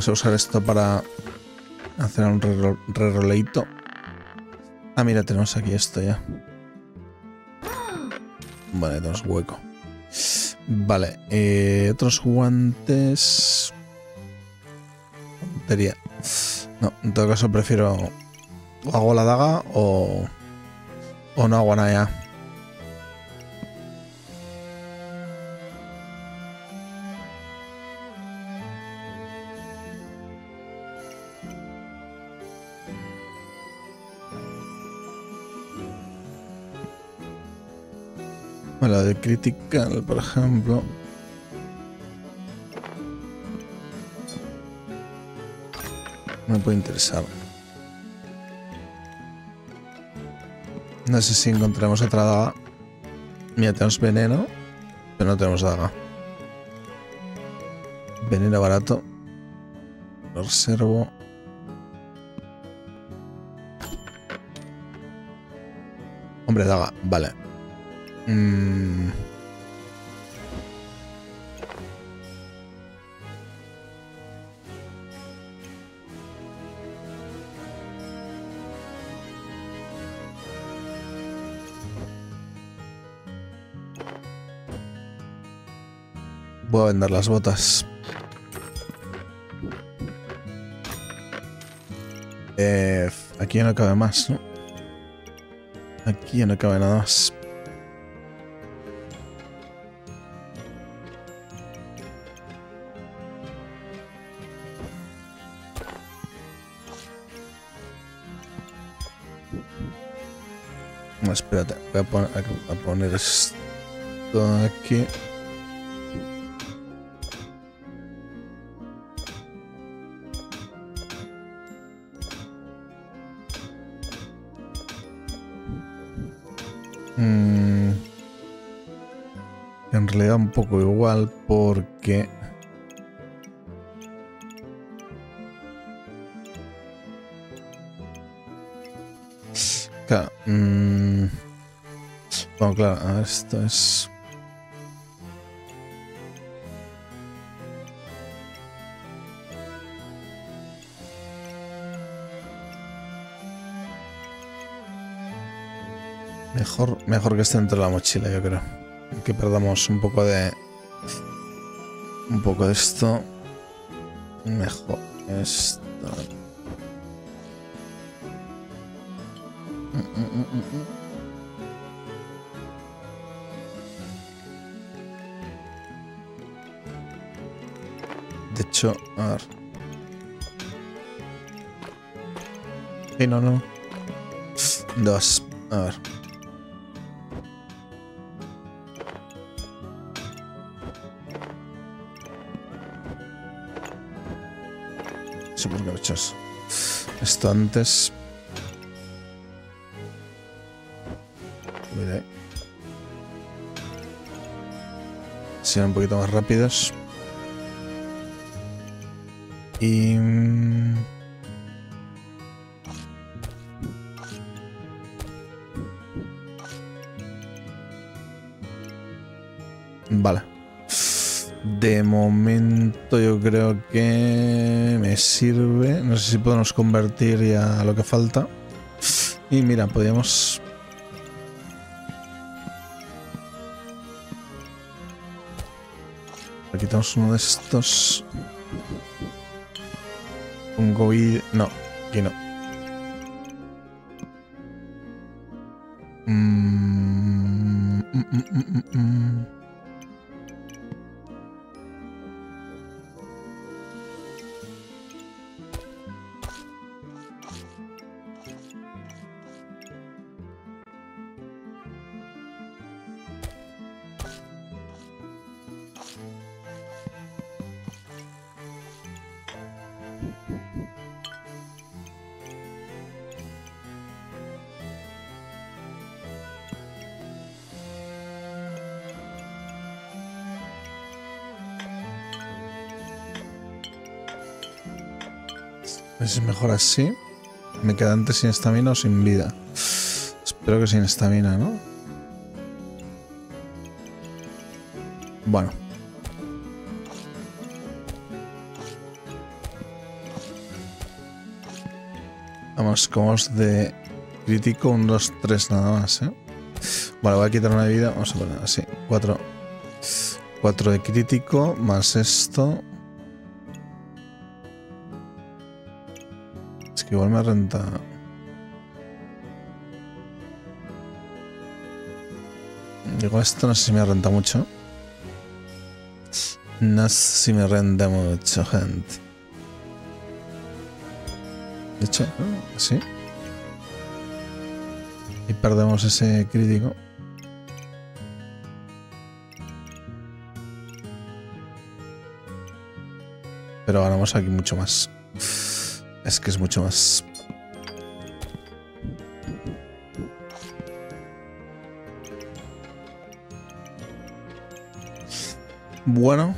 Vamos a usar esto para hacer un re-roleito. Ah, mira, tenemos aquí esto ya. Vale, tenemos hueco. Vale, eh, otros guantes. Tontería. No, en todo caso prefiero o hago la daga o, o no hago nada ya. Bueno, la de critical, por ejemplo. Me puede interesar. No sé si encontraremos otra daga. Mira, tenemos veneno, pero no tenemos daga. Veneno barato. Lo reservo. Hombre, daga, vale. Mm. Voy a vender las botas. Eh, aquí no cabe más, ¿no? Aquí no cabe nada más. No, espérate, voy a poner, a poner esto aquí. Mm. En realidad un poco igual porque... Claro, mm. Claro, esto es... Mejor, mejor que esté dentro de la mochila, yo creo. Que perdamos un poco de... Un poco de esto. Mejor esto. De hecho, a ver. Y no, no. Dos. A ver. Super gachos. Esto antes. Sean un poquito más rápidos. Y... mm, Vale. De momento yo creo que me sirve. No sé si podemos convertir ya lo que falta. Y mira, podríamos... Quitamos uno de estos. No, aquí no. Mejor así. Me queda antes sin estamina o sin vida. Espero que sin estamina, ¿no? Bueno. Vamos, como es de crítico, un 2, 3 nada más, ¿eh? Vale, voy a quitar una vida. Vamos a poner así. 4. 4 de crítico, más esto. Igual me renta. Digo, esto no sé si me renta mucho. No sé si me renta mucho, gente. De hecho, sí. Y perdemos ese crítico. Pero ganamos aquí mucho más. Es que es mucho más. Bueno.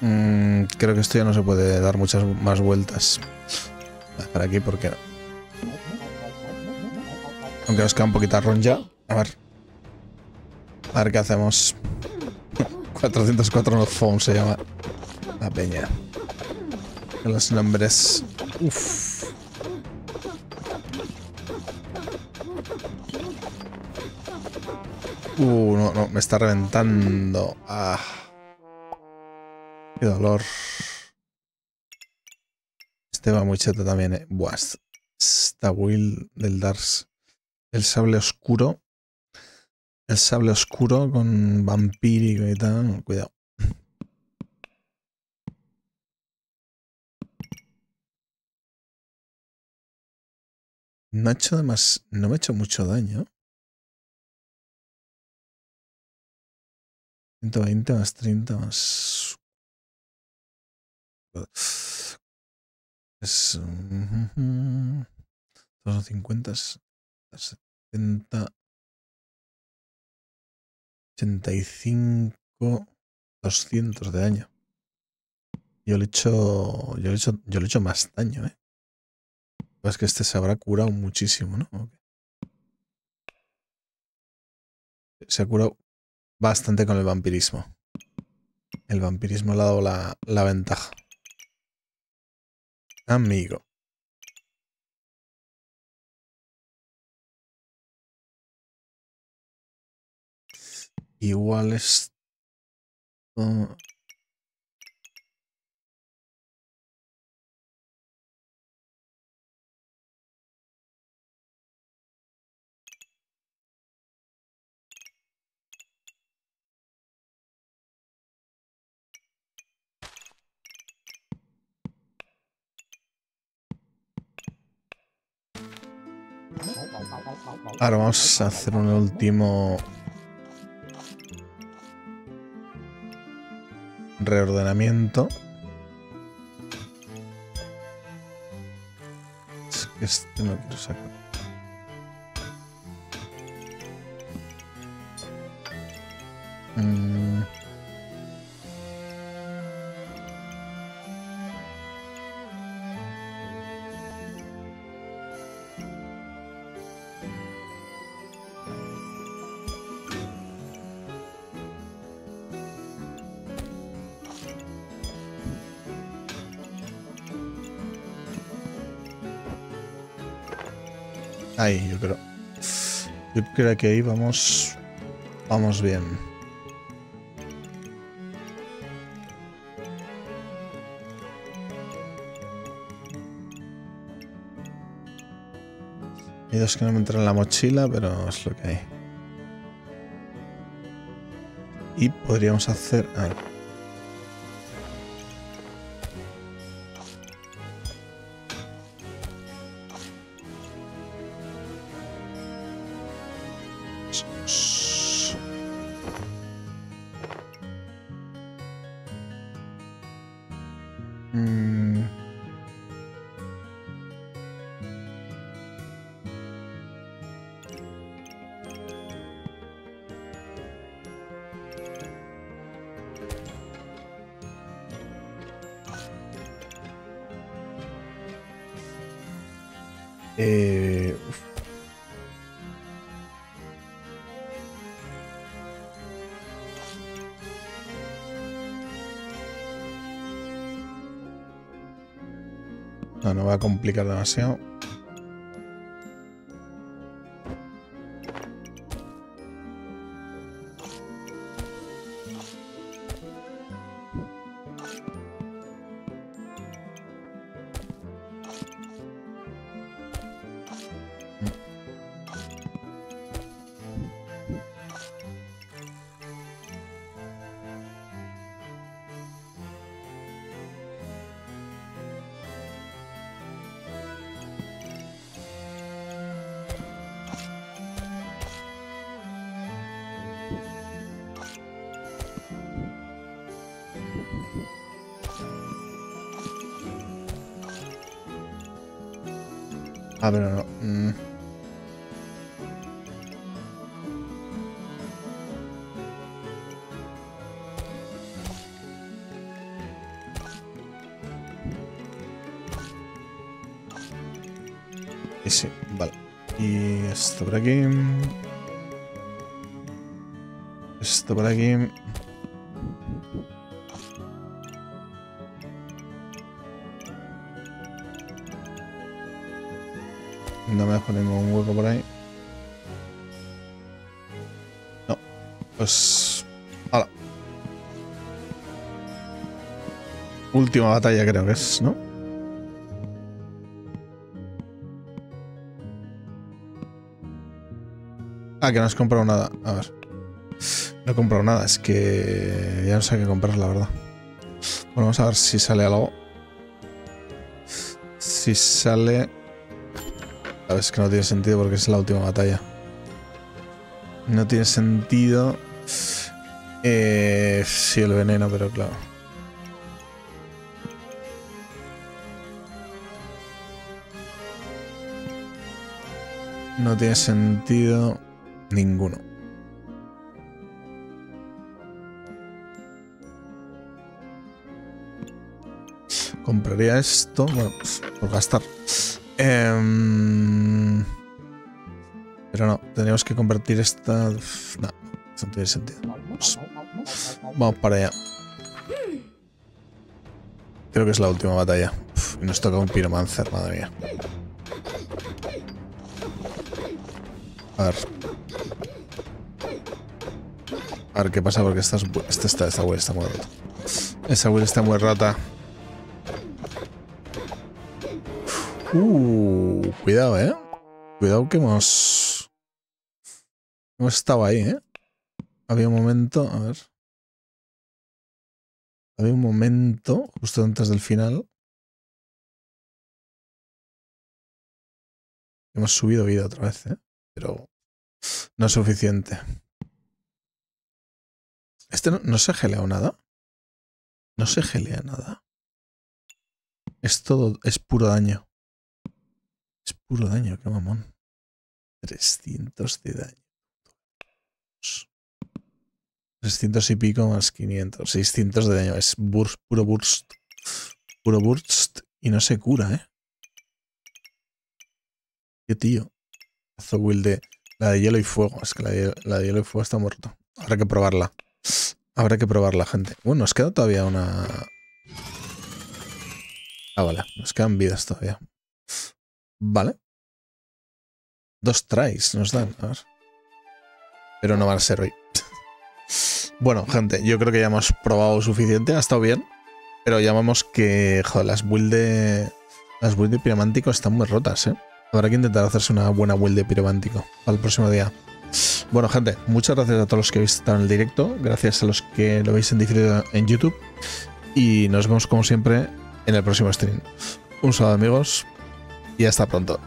Mm, creo que esto ya no se puede dar muchas más vueltas. Para aquí, porque no? Aunque nos queda un poquito ron ya. A ver. A ver qué hacemos. 404 no phone se llama. La peña. Los nombres. Uf. Uh, no, no, me está reventando. Ah. Qué dolor. Este va muy cheto también, eh. Buah, esta del Dars. El sable oscuro. El sable oscuro con vampírico y tal. Cuidado. No, ha hecho más, no me ha hecho mucho daño. 120 más 30 más... Es... 250, 70... 85... 200 de daño. Yo le he hecho... Yo le he hecho, yo le he hecho más daño, ¿eh? Es que este se habrá curado muchísimo, ¿no? Se ha curado bastante con el vampirismo. El vampirismo le ha dado la, la ventaja. Amigo. Igual es... Ahora vamos a hacer un último reordenamiento. Este no quiero sacar. Mm. Ahí, yo creo. Yo creo que ahí vamos. Vamos bien. Hay dos que no me entran en la mochila, pero es lo que hay. Y podríamos hacer... complicar demasiado. Ah, pero no. Última batalla creo que es, ¿no? Ah, que no has comprado nada. A ver. No he comprado nada, es que ya no sé qué comprar, la verdad. Bueno, vamos a ver si sale algo. Si sale... A ver, es que no tiene sentido porque es la última batalla. No tiene sentido... Eh, sí, el veneno, pero claro. No tiene sentido ninguno. Compraría esto, bueno, pues, por gastar. Em, pero no, tendríamos que convertir esta... No, no tiene sentido. Pues, vamos para allá. Creo que es la última batalla. Nos toca un piromancer, madre mía. A ver. A ver qué pasa porque esta, es esta, está, esta wheel está muy rota. Esa wheel está muy rota. Uh, cuidado, eh. Cuidado que hemos... Hemos estado ahí, eh. Había un momento, a ver. Había un momento, justo antes del final. Hemos subido vida otra vez, eh. Pero no es suficiente. Este no, se ha geleado nada. No se gelea nada. Es todo, es puro daño. Es puro daño, qué mamón. 300 de daño. 300 y pico más 500. 600 de daño. Es burst, puro burst. Puro burst. Y no se cura, ¿eh? Qué tío. Build de... La de hielo y fuego. Es que la de, hielo y fuego está muerto. Habrá que probarla. Habrá que probarla, gente. Bueno, nos queda todavía una... Ah, vale. Nos quedan vidas todavía. Vale. Dos tries nos dan. A ver. Pero no van a ser hoy. bueno, gente, yo creo que ya hemos probado suficiente. Ha estado bien. Pero llamamos que, joder, las build de... Las build de piromántico están muy rotas, ¿eh? Habrá que intentar hacerse una buena build de piromántico para el próximo día. Bueno, gente, muchas gracias a todos los que habéis estado en el directo. Gracias a los que lo veis en diferido en YouTube. Y nos vemos como siempre en el próximo stream. Un saludo amigos y hasta pronto.